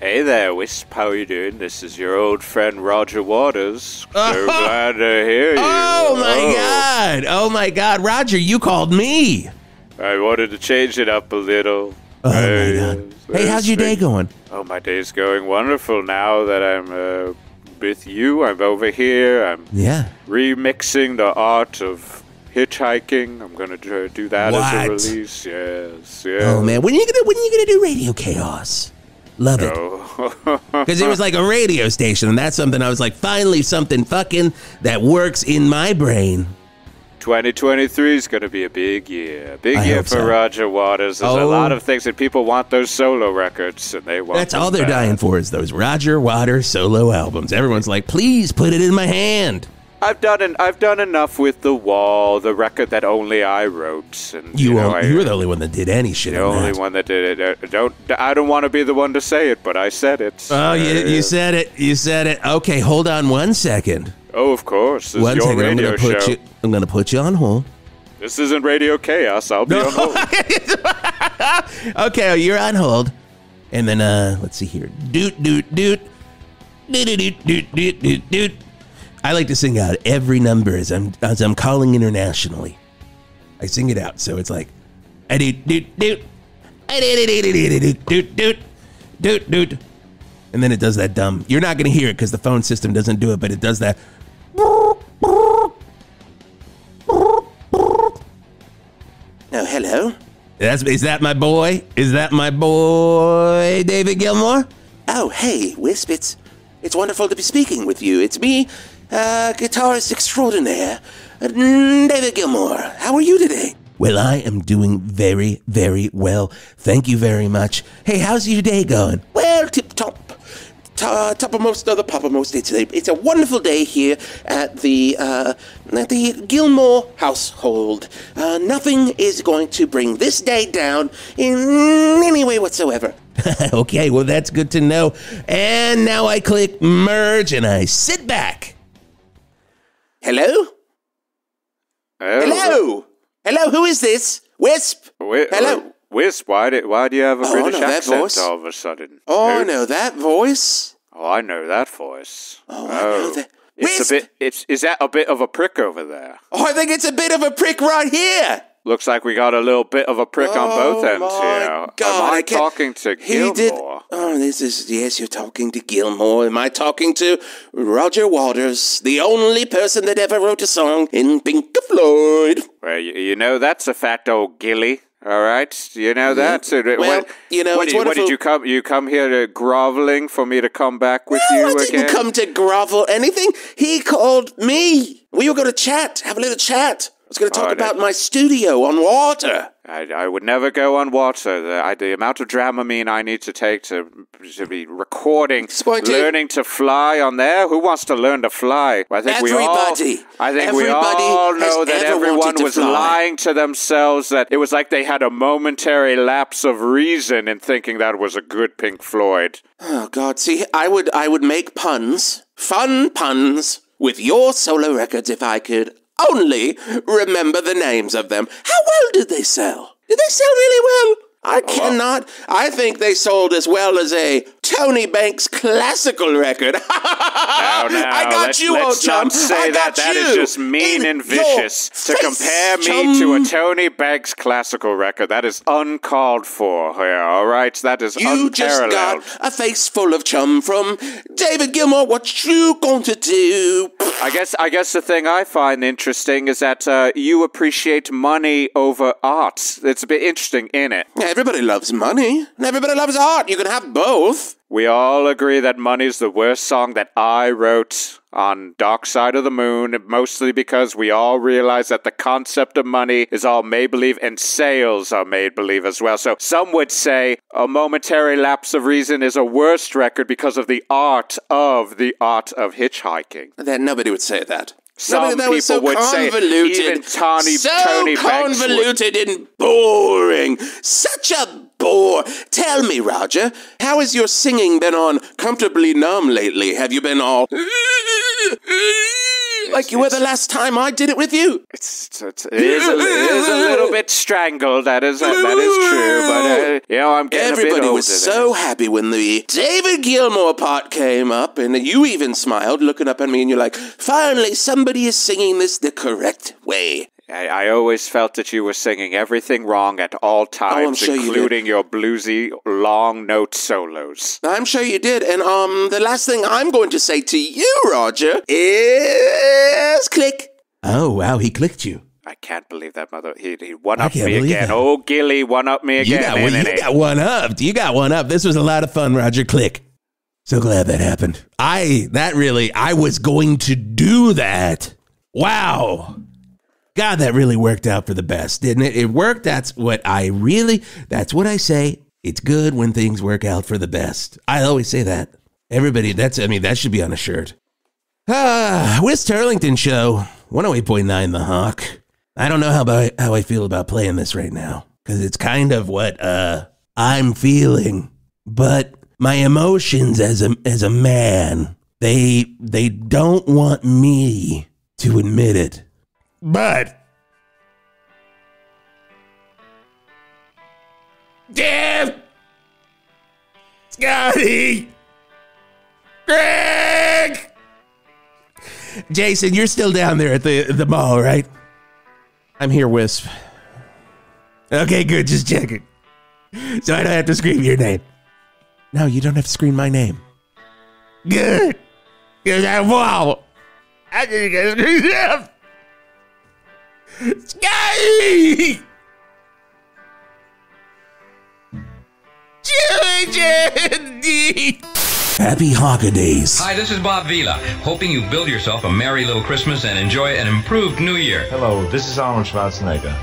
Hey there, Whisp. How you doing? This is your old friend Roger Waters. So glad to hear you. Oh, my God. Oh, my God. Roger, you called me. I wanted to change it up a little. Oh, my God. Hey, how's your day going? Oh, my day's going wonderful now that I'm uh, with you. I'm over here. I'm Yeah. remixing the art of hitchhiking. I'm gonna do that as a release. Yes, oh, yes. Oh, man. When are you going to when are you gonna do Radio K.A.O.S.? Love it. Oh. Because it was like a radio station, and that's something I was like, finally, something fucking that works in my brain. 2023 is going to be a big year. Big I year for so. Roger Waters. There's a Oh. lot of things that people want those solo records, and they want That's all they're bad. dying for is those Roger Waters solo albums. Everyone's like, please put it in my hand. I've done an, I've done enough with the wall, the record that only I wrote, and You, you, know, are, I, you were the only one that did any shit the on only that. one that did it. Uh, Don't I don't want to be the one to say it, but I said it. Oh, you, Uh, you said it. You said it. Okay, hold on one second. Oh, of course. This One is your second. I'm radio gonna put show. you. I'm gonna put you on hold. This isn't Radio Chaos. I'll be on hold. Okay, you're on hold. And then uh let's see here. Doot doot doot. Doot doot doot doot doot doot doot. I like to sing out every number as I'm as I'm calling internationally. I sing it out, so it's like I doot doot doot. I doot doot doot doot doot doot doot doot. And then it does that dumb. You're not gonna hear it because the phone system doesn't do it, but it does that. Oh, hello. That's is that my boy? Is that my boy, David Gilmour? Oh, hey, Whisp, it's, it's wonderful to be speaking with you. It's me, uh, guitarist extraordinaire, uh, David Gilmour. How are you today? Well, I am doing very, very well. Thank you very much. Hey, how's your day going? Well, tip top. Uh, toppermost of the poppermost. It's a, it's a wonderful day here at the uh, at the Gilmour household. Uh, nothing is going to bring this day down in any way whatsoever. okay, well, that's good to know. And now I click merge and I sit back. Hello? Oh, Hello? Hello, who is this? Whisp? Wi- Hello? Whisp, why, did, why do you have a Oh, British accent all of a sudden? Oh, I know that voice. Oh, I know that voice. Oh, I know oh. that. It's Whisp! a bit. It's is that a bit of a prick over there? Oh, I think it's a bit of a prick right here. Looks like we got a little bit of a prick on both Oh, ends here. God, Am I, I talking to He Gilmour? did. Oh, this is yes. You're talking to Gilmour. Am I talking to Roger Waters, the only person that ever wrote a song in Pink Floyd? Well, you, you know that's a fact, old Gilly. All right, you know mm-hmm. that. So, Well, what, you know, what, did, what did you come? You come here to groveling for me to come back with No, you I again? didn't come to grovel anything. He called me. We were going to chat, have a little chat. I was going to talk Oh, about my studio on water. I, I would never go on water. The, I, the amount of Dramamine I need to take to, to be recording, learning to fly on there. Who wants to learn to fly? I think we all. I think we all know that everyone was fly. lying to themselves. That it was like they had a momentary lapse of reason in thinking that was a good Pink Floyd. Oh God! See, I would, I would make puns, fun puns, with your solo records if I could only remember the names of them. How well did they sell? Did they sell really well? I cannot. I think they sold as well as a Tony Banks classical record. Now, now, I got let's, you, let's old chum. I that. got That is just mean and vicious. To face, compare me chum. to a Tony Banks classical record, that is uncalled for here, all right? That is You just got a face full of chum from David Gilmour. What you going to do? I guess I guess the thing I find interesting is that uh, you appreciate money over art. It's a bit interesting, in it? Everybody loves money, and everybody loves art. You can have both. We all agree that Money's the worst song that I wrote on Dark Side of the Moon, mostly because we all realize that the concept of money is all make believe and sales are made believe as well. So some would say A Momentary Lapse of Reason is a worst record because of the art of the art of hitchhiking. Then nobody would say that. Some Nobody, that was so people would say, convoluted, even Tony- so Tony Banks would- convoluted and boring. Such a bore. Tell me, Roger, how has your singing been on comfortably numb lately? Have you been all like you were the last time I did it with you? It's, it's, it, is a, it is a little bit strangled. That is that is true. But uh, you know, I'm getting Everybody was so happy when the David Gilmour part came up, and you even smiled, looking up at me, and you're like, "Finally, somebody is singing this the correct way." I, I always felt that you were singing everything wrong at all times, Oh, sure you did. including your bluesy long note solos. I'm sure you did. And um, the last thing I'm going to say to you, Roger, is click. Oh, wow, he clicked you. I can't believe that mother. He, he one I up me again. that. Oh, Gilly, one up me again. You again. got, one, you got one up. You got one up. This was a lot of fun, Roger. Click. So glad that happened. I, that really, I was going to do that. Wow. God, that really worked out for the best, didn't it? It worked. That's what I really, that's what I say. It's good when things work out for the best. I always say that. Everybody, that's, I mean, that should be on a shirt. Ah, Whisp Turlington Show, 108.9 The Hawk. I don't know how about how I feel about playing this right now because it's kind of what uh I'm feeling, but my emotions as a as a man they they don't want me to admit it. But Jeff, Scotty, Greg, Jason, you're still down there at the the mall, right? I'm here, Whisp. Okay, good. Just checking. So I don't have to scream your name. No, you don't have to scream my name. Good. Because I wow. I just gotta scream Jeff. Sky! Happy Holidays. Hi, this is Bob Vila, hoping you build yourself a merry little Christmas and enjoy an improved New Year. Hello, this is Arnold Schwarzenegger.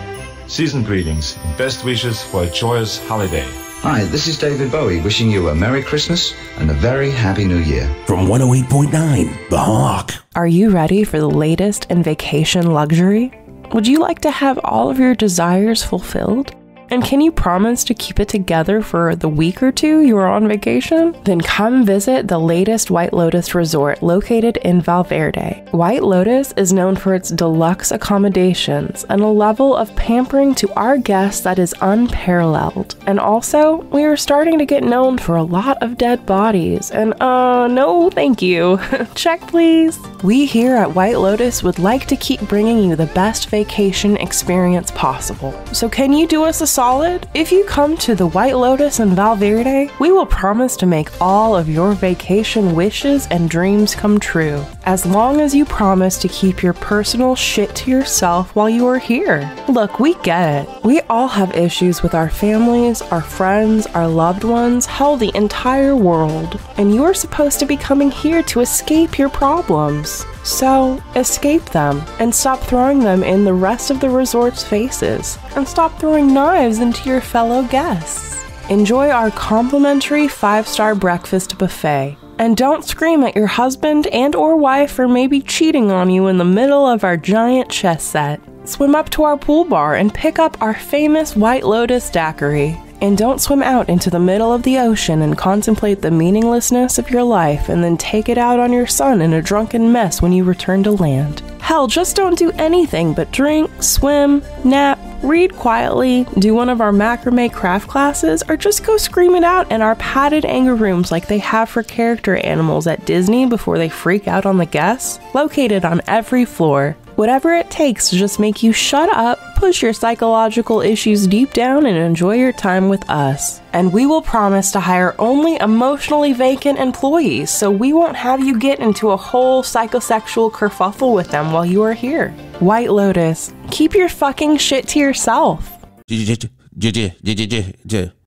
Season greetings and best wishes for a joyous holiday. Hi, this is David Bowie wishing you a Merry Christmas and a very Happy New Year. From 108.9, The Hawk. Are you ready for the latest in vacation luxury? Would you like to have all of your desires fulfilled? And can you promise to keep it together for the week or two you are on vacation? Then come visit the latest White Lotus resort located in Val Verde. White Lotus is known for its deluxe accommodations and a level of pampering to our guests that is unparalleled. And also, we are starting to get known for a lot of dead bodies. And uh, no, thank you. Check, please. We here at White Lotus would like to keep bringing you the best vacation experience possible. So, can you do us a solid? If you come to the White Lotus in Val Verde, we will promise to make all of your vacation wishes and dreams come true, as long as you promise to keep your personal shit to yourself while you are here. Look, we get it. We all have issues with our families, our friends, our loved ones, hell, the entire world. And you are supposed to be coming here to escape your problems. So, escape them and stop throwing them in the rest of the resort's faces, and stop throwing knives into your fellow guests. Enjoy our complimentary five-star breakfast buffet. And don't scream at your husband and or wife for maybe cheating on you in the middle of our giant chess set. Swim up to our pool bar and pick up our famous White Lotus daiquiri. And don't swim out into the middle of the ocean and contemplate the meaninglessness of your life and then take it out on your son in a drunken mess when you return to land. Hell, just don't do anything but drink, swim, nap, read quietly, do one of our macrame craft classes, or just go scream it out in our padded anger rooms like they have for character animals at Disney before they freak out on the guests, located on every floor. Whatever it takes to just make you shut up, push your psychological issues deep down, and enjoy your time with us. And we will promise to hire only emotionally vacant employees, so we won't have you get into a whole psychosexual kerfuffle with them while you are here. White Lotus, keep your fucking shit to yourself.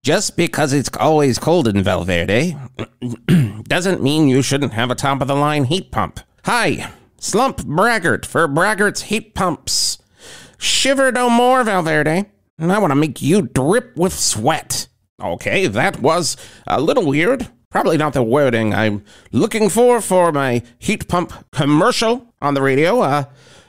Just because it's always cold in Val Verde doesn't mean you shouldn't have a top of the line heat pump. Hi, Slump Braggart for Braggart's Heat Pumps. Shiver no more, Val Verde. And I want to make you drip with sweat. Okay, that was a little weird. Probably not the wording I'm looking for for my heat pump commercial on the radio. Uh,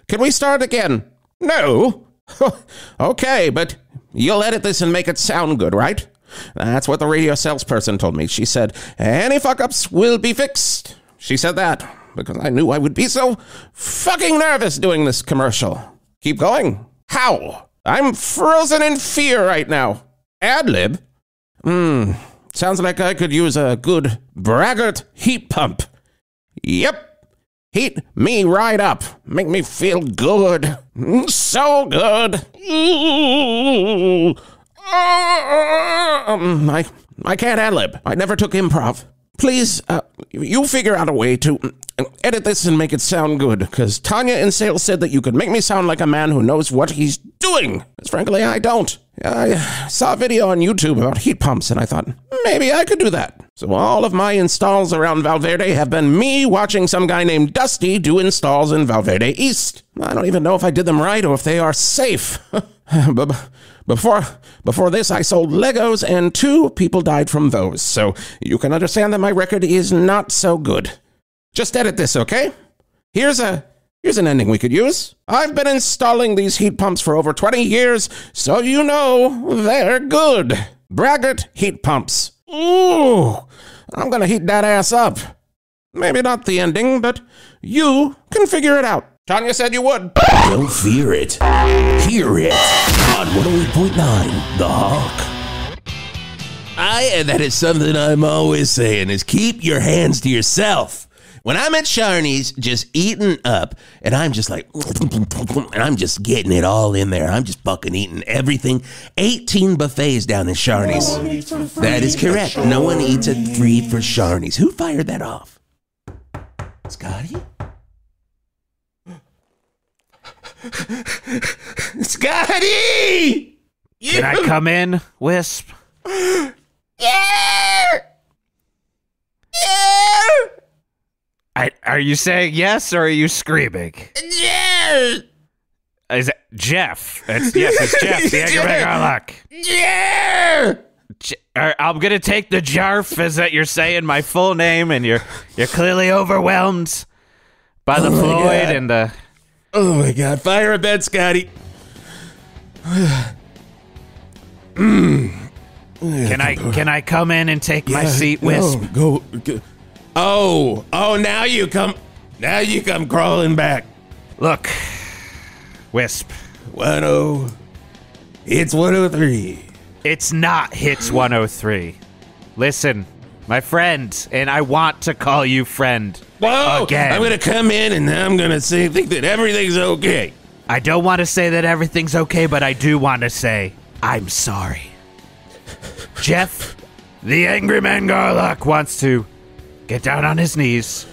can we start again? No? okay, but you'll edit this and make it sound good, right? That's what the radio salesperson told me. She said, any fuck ups will be fixed. She said that because I knew I would be so fucking nervous doing this commercial. Keep going. How? I'm frozen in fear right now. Ad lib? Hmm. Sounds like I could use a good braggart heat pump. Yep. Heat me right up. Make me feel good. So good. Um, I, I can't ad lib. I never took improv. Please, uh, you figure out a way to edit this and make it sound good, because Tanya in sales said that you could make me sound like a man who knows what he's doing. Because frankly, I don't. I saw a video on YouTube about heat pumps, and I thought, maybe I could do that. So all of my installs around Val Verde have been me watching some guy named Dusty do installs in Val Verde East. I don't even know if I did them right or if they are safe. before before this, I sold Legos, and two people died from those. So you can understand that my record is not so good. Just edit this, okay? Here's a here's an ending we could use. I've been installing these heat pumps for over 20 years, so you know they're good. Braggart heat pumps. Ooh, I'm gonna heat that ass up. Maybe not the ending, but you can figure it out. Tanya said you would. Don't fear it. Hear it on 108.9 The Hawk. I, and that is something I'm always saying is keep your hands to yourself. When I'm at Sharney's just eating up, and I'm just like, and I'm just getting it all in there. I'm just fucking eating everything. 18 buffets down in Sharney's. That is correct. No one eats it free for Sharney's. Who fired that off? Scotty? Scotty! Can I come in, Whisp? Yeah! Yeah! I, are you saying yes or are you screaming? Yeah. Is it Jeff? It's, yes, it's Jeff, the Angry Man Garlock. Yeah. J- uh, I'm gonna take the jarf as that you're saying my full name, and you're you're clearly overwhelmed by the Oh Floyd God. and the. Oh my god, fire a bed, Scotty. Mm. Can I can I come in and take my Yeah, seat, no, Whisp? go, go. Oh, oh, now you come. Now you come crawling back. Look, Whisp. 10. It's 103. It's not Hits 103. Listen, my friend, and I want to call you friend. Whoa! Again. I'm gonna come in and I'm gonna say think that everything's okay. I don't want to say that everything's okay, but I do want to say I'm sorry. Jeff, the Angry Man Garlock, wants to get down on his knees.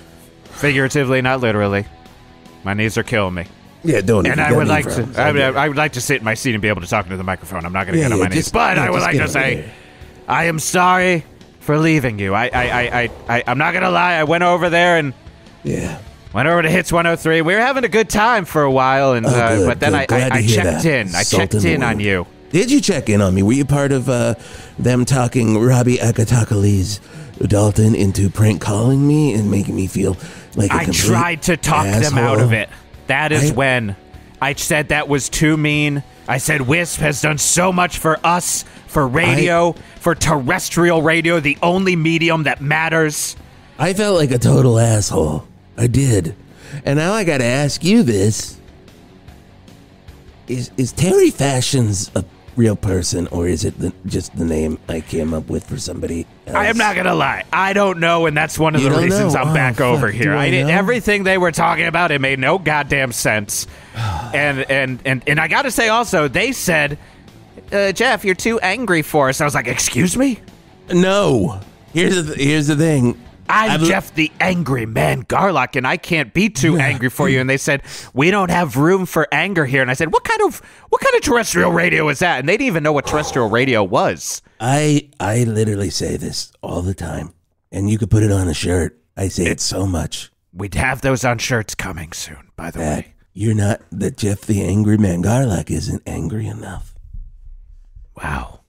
Figuratively, not literally. My knees are killing me. Yeah, don't. And I would like to problems. I, I get. I would like to sit in my seat and be able to talk into the microphone. I'm not going to Yeah, get on yeah, my knees. But yeah, I would like to say. I am sorry for leaving you. I I, I, I, I I'm not gonna lie, I went over there and Yeah. Went over to Hits 103. We were having a good time for a while, and Oh, uh, good, but then. I, I, I checked in. I Salt checked in in on you. Did you check in on me? Were you part of uh, them talking Robbie Akatakali's Dalton into prank calling me and making me feel like a I tried to talk them out of it. That is I- when I said that was too mean. I said Whisp has done so much for us, for radio, for terrestrial radio, the only medium that matters. I felt like a total asshole. I did. And now I got to ask you this. Is is Terry Fashions a real person or is it the, just the name I came up with for somebody else? I am not gonna lie. I don't know, and that's one of You the reasons know? I'm Oh, back fuck. over here. I I did everything they were talking about. It made no goddamn sense. and and and and I got to say also, they said, uh, "Jeff, you're too angry for us." I was like, "Excuse me." No. Here's the here's the thing. I'm I've- Jeff the Angry Man Garlock, and I can't be too angry for you. And they said we don't have room for anger here. And I said, what kind of what kind of terrestrial radio is that? And they didn't even know what terrestrial radio was. I I literally say this all the time, and you could put it on a shirt. I say it so much We'd have those on shirts coming soon. By the that way, you're not that Jeff the Angry Man Garlock isn't angry enough. Wow.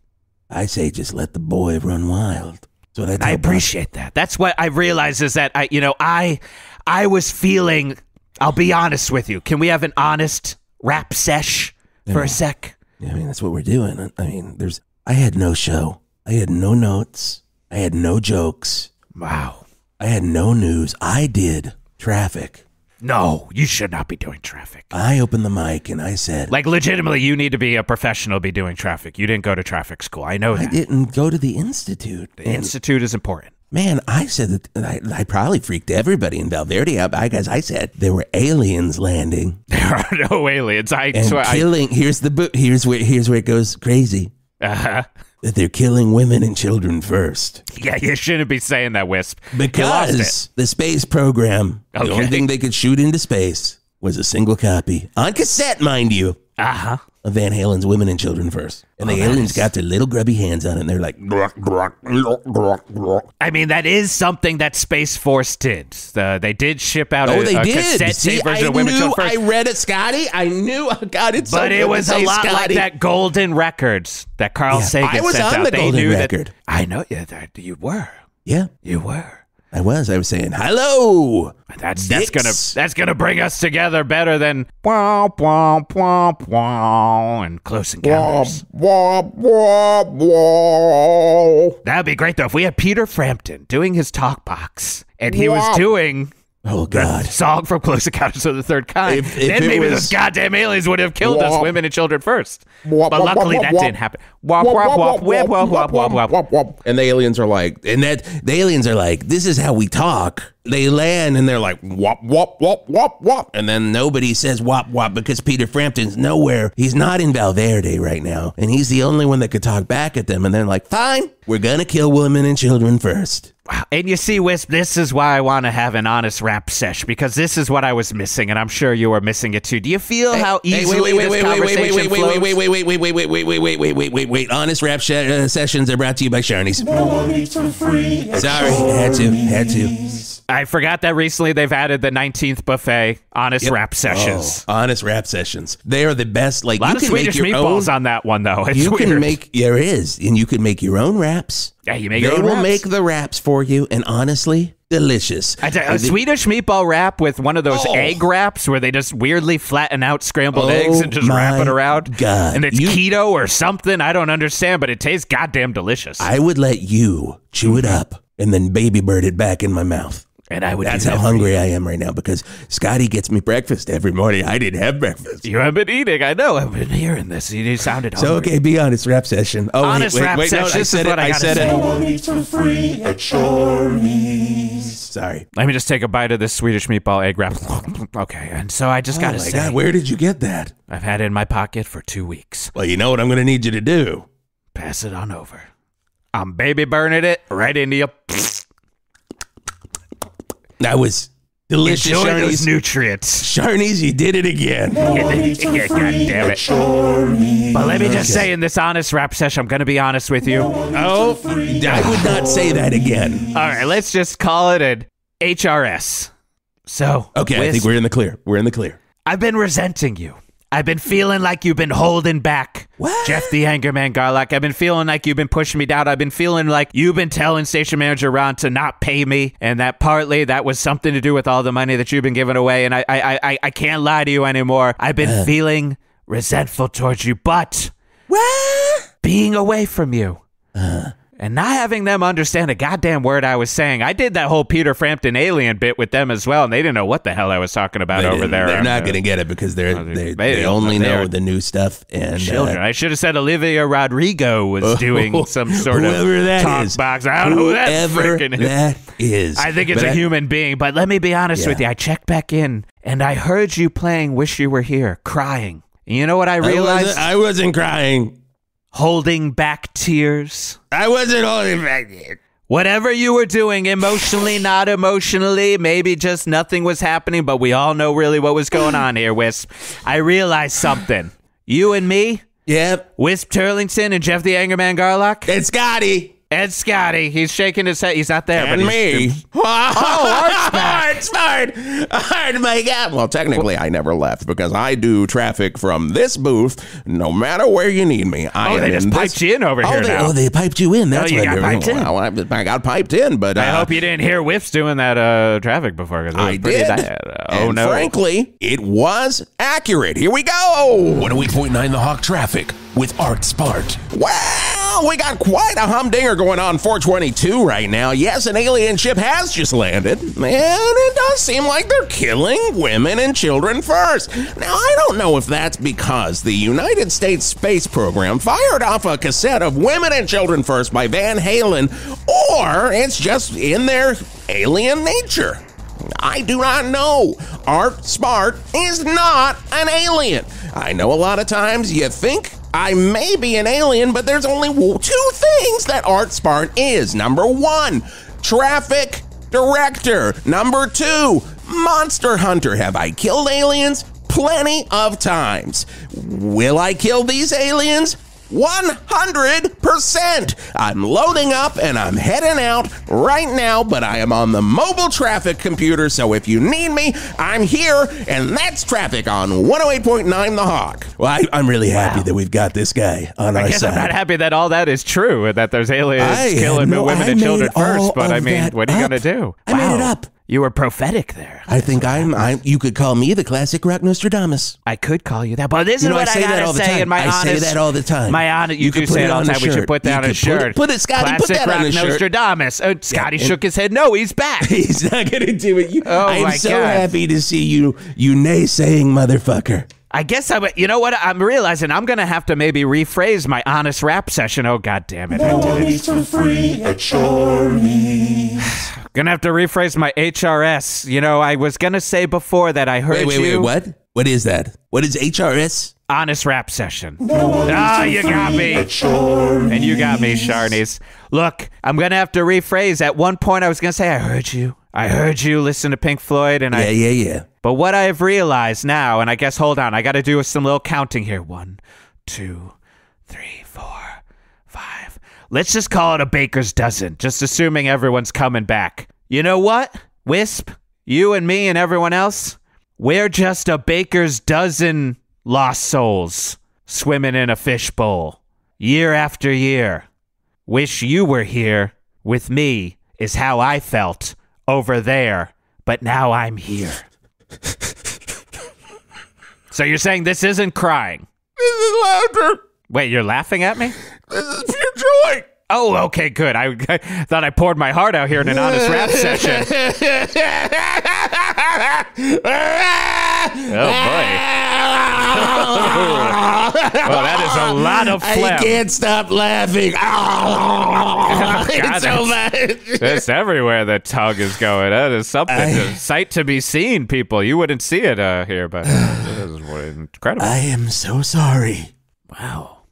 I say just let the boy run wild. That's what I, I appreciate that. That's what I realize is that I, you know, I, I was feeling. I'll be honest with you. Can we have an honest rap sesh for a sec? Yeah, I mean, that's what we're doing. I- I mean, there's. I had no show. I had no notes. I had no jokes. Wow. I had no news. I did traffic. No, you should not be doing traffic. I opened the mic and I said, Like legitimately, you need to be a professional. Be doing traffic. You didn't go to traffic school. I know I didn't go to the institute. The institute is important. man, I said that I, I probably freaked everybody in Valverde out. I guess I said there were aliens landing There are no aliens. I and swear. I, killing. here's the here's where here's where it goes crazy. uh-huh. That they're killing women and children first. Yeah, you shouldn't be saying that, Whisp. You lost it. Because the space program, the only thing they could shoot into space was a single copy on cassette, mind you, Uh huh. Of Van Halen's "Women and Children First. And Oh, the aliens is- got their little grubby hands on it, and they're like. I mean, that is something that Space Force did. The, they did ship out "Oh, a, they a did." cassette See, tape I version of Women knew. Children I read it, Scotty. I knew. Oh, God, it's but good it was a lot like that Golden Records that Carl Yeah, Sagan I was on out. the they Golden Record. That, I know. Yeah, that, you were. Yeah, You were. I was. I was saying hello. That's that's Dicks. gonna that's gonna bring us together better than and close encounters. That'd be great though if we had Peter Frampton doing his talk box and he was doing Oh God. the song from Close Encounters of the Third Kind. If- if then maybe was- those goddamn aliens would have killed us, women and children first. Wop, But luckily wop, that wop. didn't happen. Wop wop wop wop wop wop wop wop. And the aliens are like, and that the aliens are like, this is how we talk. They land and they're like, wop wop wop wop wop, and then nobody says wop wop because Peter Frampton's nowhere. He's not in Val Verde right now, and he's the only one that could talk back at them. And they're like, fine, we're gonna kill women and children first. And you see, Whisp, this is why I want to have an honest rap sesh because this is what I was missing, and I'm sure you were missing it too. Do you feel how Hey, easily wait, wait, this wait, wait, wait, wait, conversation wait, flows? wait, wait, wait, wait, wait, wait, wait, wait, wait, wait, wait, wait, wait. Honest rap sh- uh, sessions are brought to you by Sharnies. Sorry, had to, had to. I forgot that recently they've added the 19th buffet honest Yep. rap sessions. Oh, honest rap sessions. They are the best. Like a lot you of can Swedish make your meatballs own, on that one though. It's you weird. can make there is, and you can make your own wraps. Yeah, you make they your own will wraps. make the wraps for you, and honestly, delicious. I tell you, a Swedish meatball wrap with one of those Oh. egg wraps where they just weirdly flatten out scrambled Oh eggs and just wrap it around. God. And it's You- keto or something. I don't understand, but it tastes goddamn delicious. I would let you chew it up and then baby bird it back in my mouth. And I would That's how hungry I am right now because Scotty gets me breakfast every morning. I didn't have breakfast. You have been eating. I know. I've been hearing this. You sounded hungry. So okay, be honest. Rap session. Oh, Honest wait, wait, rap wait, no, session, I said it. I I gotta said say. it. Sorry. Let me just take a bite of this Swedish meatball egg wrap. okay, and so I just Oh gotta my say, God, where did you get that? I've had it in my pocket for two weeks. Well, you know what I'm going to need you to do. Pass it on over. I'm baby burning it right into you. That was delicious. Enjoy those nutrients. Sharnies, you did it again. Yeah, God damn it. But let me just say, in this honest rap session, I'm going to be honest with you. Oh, I would not say that again. All right, let's just call it an HRS. So, Okay, I think we're in the clear. We're in the clear. I've been resenting you. I've been feeling like you've been holding back. What? Jeff the Anger Man Garlock. I've been feeling like you've been pushing me down. I've been feeling like you've been telling station manager Ron to not pay me, and that partly that was something to do with all the money that you've been giving away. And I, I, I, I can't lie to you anymore. I've been feeling resentful towards you, but being away from you. Uh. And not having them understand a goddamn word I was saying. I did that whole Peter Frampton alien bit with them as well, and they didn't know what the hell I was talking about They over there. They're not going to get it because they're, they, they they only know. know the new stuff. And children. uh, I should have said Olivia Rodrigo was doing some sort of that talk is. box. I don't know who that freaking is. that is. I think it's But a I- human being, but let me be honest Yeah. with you. I checked back in and I heard you playing Wish You Were Here, crying. You know what I I realized? wasn't, I wasn't crying. Holding back tears. I wasn't holding back. Whatever you were doing, emotionally, not emotionally, maybe just nothing was happening, but we all know really what was going on here, Whisp. I realized something. You and me, Yep. Whisp Turlington and Jeff the Angerman Garlock, And Scotty. Ed Scotty. He's shaking his head. He's not there, And but me. Oh, Art's back. Art's fine. Art, my God. Well, technically, I never left because I do traffic from this booth no matter where you need me. I Oh, am they just in piped this- you in over oh, here they, now. Oh, they piped you in. That's you what got they're piped in. Well, I, I got piped in, but uh, I hope you didn't hear Whiffs doing that uh, traffic before because I did. bad. Oh and no! Frankly, it was accurate. Here we go. 108.9 The Hawk Traffic with Art Smart. Well, we got quite a humdinger going on 422 right now. Yes, an alien ship has just landed, and it does seem like they're killing women and children first. Now, I don't know if that's because the United States Space Program fired off a cassette of Women and Children First by Van Halen, or it's just in their alien nature. I do not know. Art Smart is not an alien. I know a lot of times you think I may be an alien, but there's only two things that Art Smart is. Number one, traffic director. Number two, monster hunter. Have I killed aliens? Plenty of times. Will I kill these aliens? 100%. I'm loading up and I'm heading out right now, but I am on the mobile traffic computer, so if you need me, I'm here, and that's traffic on 108.9 The Hawk. Well, I, I'm really happy that we've got this guy on I our guess side. I'm not happy that all that is true and that there's aliens I killing no- women I and children first. But I mean, what are you gonna do? I made it up. You were prophetic there. I think I'm, I'm. You could call me the classic rock Nostradamus. I could call you that, but this You is know, I what say that gotta all the say time. in my I say that all the time. My honest, you, You do put say it all on the time. We should put that You on a put it- shirt. put it, Scotty, put Classic that on rock a shirt. Nostradamus. Oh, Scotty and- shook his head. No, he's back. He's not gonna do it. You, Oh I'm so God. happy to see you, you naysaying motherfucker. I guess I. You know what? I'm realizing I'm gonna have to maybe rephrase my honest rap session. Oh god damn it! I did it. Gonna have to rephrase my HRS. You know, I was gonna say before that I heard Wait, wait, you. wait. What? What is that? What is HRS? Honest rap session. Ah, you got me. And you got me, Sharnies. Look, I'm gonna have to rephrase. At one point, I was gonna say, "I heard you. I heard you listen to Pink Floyd," and I Yeah, yeah, yeah. But what I have realized now, and I guess hold on, I got to do some little counting here. One, two, three, four, five. Let's just call it a baker's dozen, just assuming everyone's coming back. You know what, Whisp? You and me and everyone else, we're just a baker's dozen lost souls swimming in a fishbowl, year after year. Wish you were here with me is how I felt over there, but now I'm here. So you're saying this isn't crying? This is laughter. Wait, you're laughing at me? This is pure joy. Oh, okay, good. I, I thought I poured my heart out here in an honest rap session. Oh boy. well, that is a lot of phlegm. I can't stop laughing. it's so much. It's everywhere the tongue is going. That is something, sight to be seen, people. You wouldn't see it uh, here, but it is incredible. I am so sorry. Wow.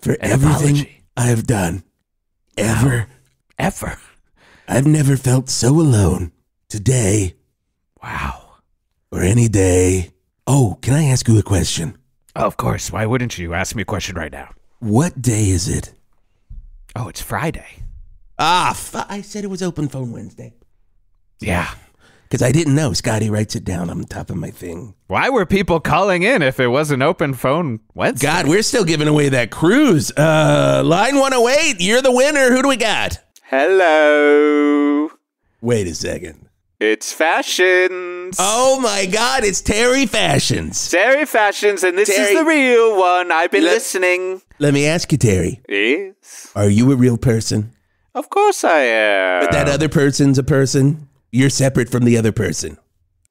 For An everything apology. I've done. Ever. Ever. I've never felt so alone. Today. Wow. Or any day. Oh, can I ask you a question? Of course. Why wouldn't you ask me a question right now? What day is it? Oh, it's Friday. Ah, I said it was open phone Wednesday. Yeah. Because I didn't know. Scotty writes it down on top of my thing. Why were people calling in if it was an open phone Wednesday? God, we're still giving away that cruise. Uh, line 108, you're the winner. Who do we got? Hello. Wait a second. It's Fashions. Oh my God, it's Terry Fashions. Terry Fashions, and this Terry- is the real one. I've been Let- listening. Let me ask you, Terry. Yes. Are you a real person? Of course I am. But that other person's a person? You're separate from the other person.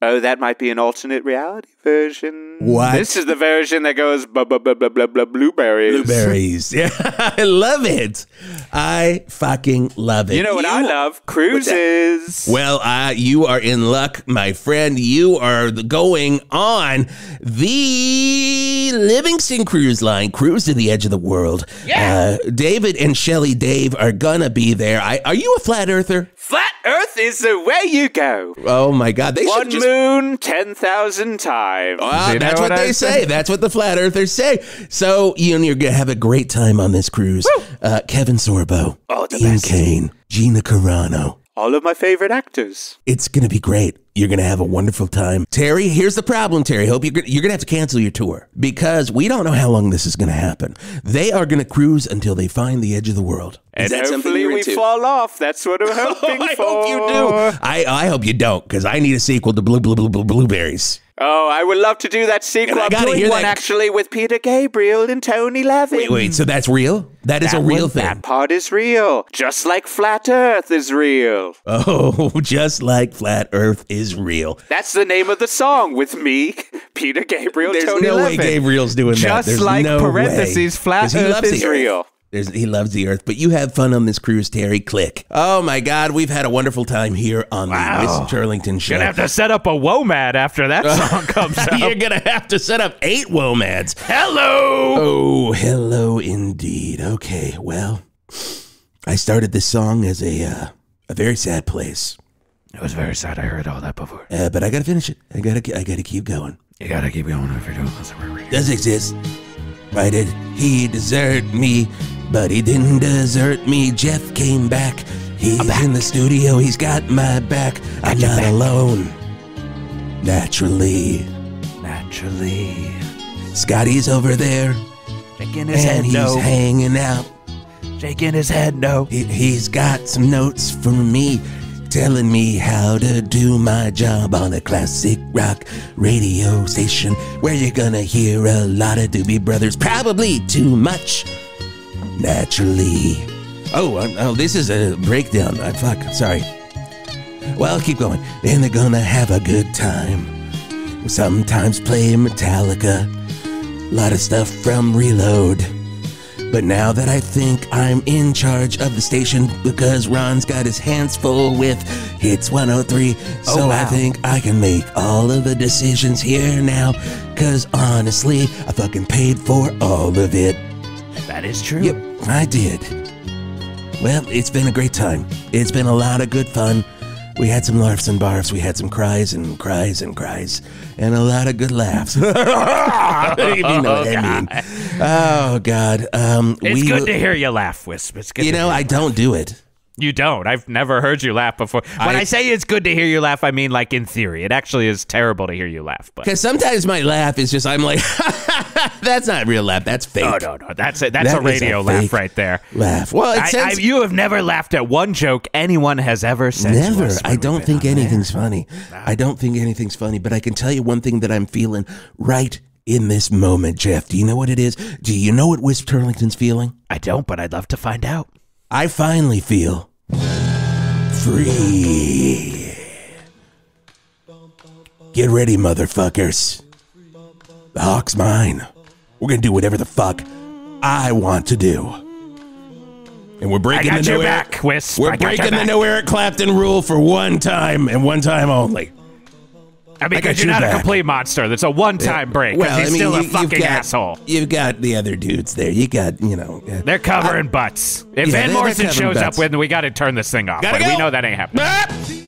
Oh, that might be an alternate reality version. What? This is the version that goes blah blah blah blah blah blah blueberries. Blueberries. Yeah, I love it. I fucking love it. You know what I love? Cruises. Well, uh, you are in luck, my friend. You are going on the Livingston Cruise Line, cruise to the edge of the world. Yeah. Uh, David and Shelly Dave are gonna be there. I, are you a flat earther? Flat Earth is the way you go. Oh my God! They One just. moon, ten thousand times. Well, You that's what, what they say. That's what the flat earthers say. So you know, you're gonna have a great time on this cruise. Uh, Kevin Sorbo, Oh, the Ian best. Cain, Gina Carano. All of my favorite actors. It's gonna be great. You're gonna have a wonderful time. Terry, here's the problem, Terry. Hope you're gonna, you're gonna have to cancel your tour because we don't know how long this is gonna happen. They are gonna cruise until they find the edge of the world. And that hopefully you're we into? fall off. That's what I'm hoping I for. hope you do. I, I hope you don't because I need a sequel to Blue Blue Blue Blue Blueberries. Oh, I would love to do that sequel. I I'm gotta doing hear one that- actually with Peter Gabriel and Tony Levin. Wait, wait. So that's real? That is That a real one- thing. That part is real. Just like Flat Earth is real. Oh, just like flat Earth is real. That's the name of the song with me, Peter Gabriel, There's Tony no way Gabriel's doing that. Just like no parentheses, way. flat 'Cause he Earth loves is the Earth. real. There's, he loves the Earth, but you have fun on this cruise, Terry. Click. Oh my God, we've had a wonderful time here on Wow. the Whisp Turlington show. Gonna have to set up a WOMAD after that song comes out. You're gonna have to set up eight WOMADs. Hello. Oh, hello indeed. Okay, well, I started this song as a uh, a very sad place, It was very sad. I heard all that before. uh, but I gotta finish it. I gotta I gotta keep going. You gotta keep going if you're doing this. Does exist? Why did he desert me? But he didn't desert me. Jeff came back. He's in the studio. He's got my back. I'm not alone. Naturally. Naturally. Scotty's over there. Shaking his head and he's no. hanging out. Shaking his head no. He, he's got some notes for me, telling me how to do my job on a classic rock radio station where you're gonna hear a lot of Doobie Brothers, probably too much. Naturally. Oh, uh, oh, this is a breakdown. I fuck. Sorry. Well, keep going. And they're gonna have a good time. Sometimes play Metallica. A lot of stuff from Reload. But now that I think I'm in charge of the station because Ron's got his hands full with Hits 103, so Oh, I think I can make all of the decisions here now. Cause honestly, I fucking paid for all of it. That is true. Yep, I did. Well, it's been a great time. It's been a lot of good fun. We had some larfs and barfs. We had some cries and cries and cries, and a lot of good laughs. you know what I mean. Oh God. Um, It's we- good to hear you laugh, Whisp. It's good You know, I don't do it. You don't. I've never heard you laugh before. When I, I- say it's good to hear you laugh, I mean like in theory. It actually is terrible to hear you laugh. But Because sometimes my laugh is just I'm like, that's not real laugh. That's fake. No, no, no, that's a, that's That a radio laugh right there. Laugh. Well, it I, says I, you have never laughed at one joke anyone has ever said. to Never. I don't think on there. anything's funny. I don't think anything's funny, but I can tell you one thing that I'm feeling right in this moment, Jeff. Do you know what it is? Do you know what Whisp Turlington's feeling? I don't, but I'd love to find out. I finally feel free. Get ready, motherfuckers. The hawk's mine. We're gonna do whatever the fuck I want to do. And we're breaking the your no back. We're I breaking the no Eric Clapton rule for one time and one time only. I mean, I because you're your not a complete monster. That's a one-time break. Because Well, he's I mean, still you- a you've fucking got- asshole. You've got the other dudes there. You got, you know. uh, They're covering butts. If Yeah, Van Morrison shows butts. up, with, we got to turn this thing off. But we know that ain't happening.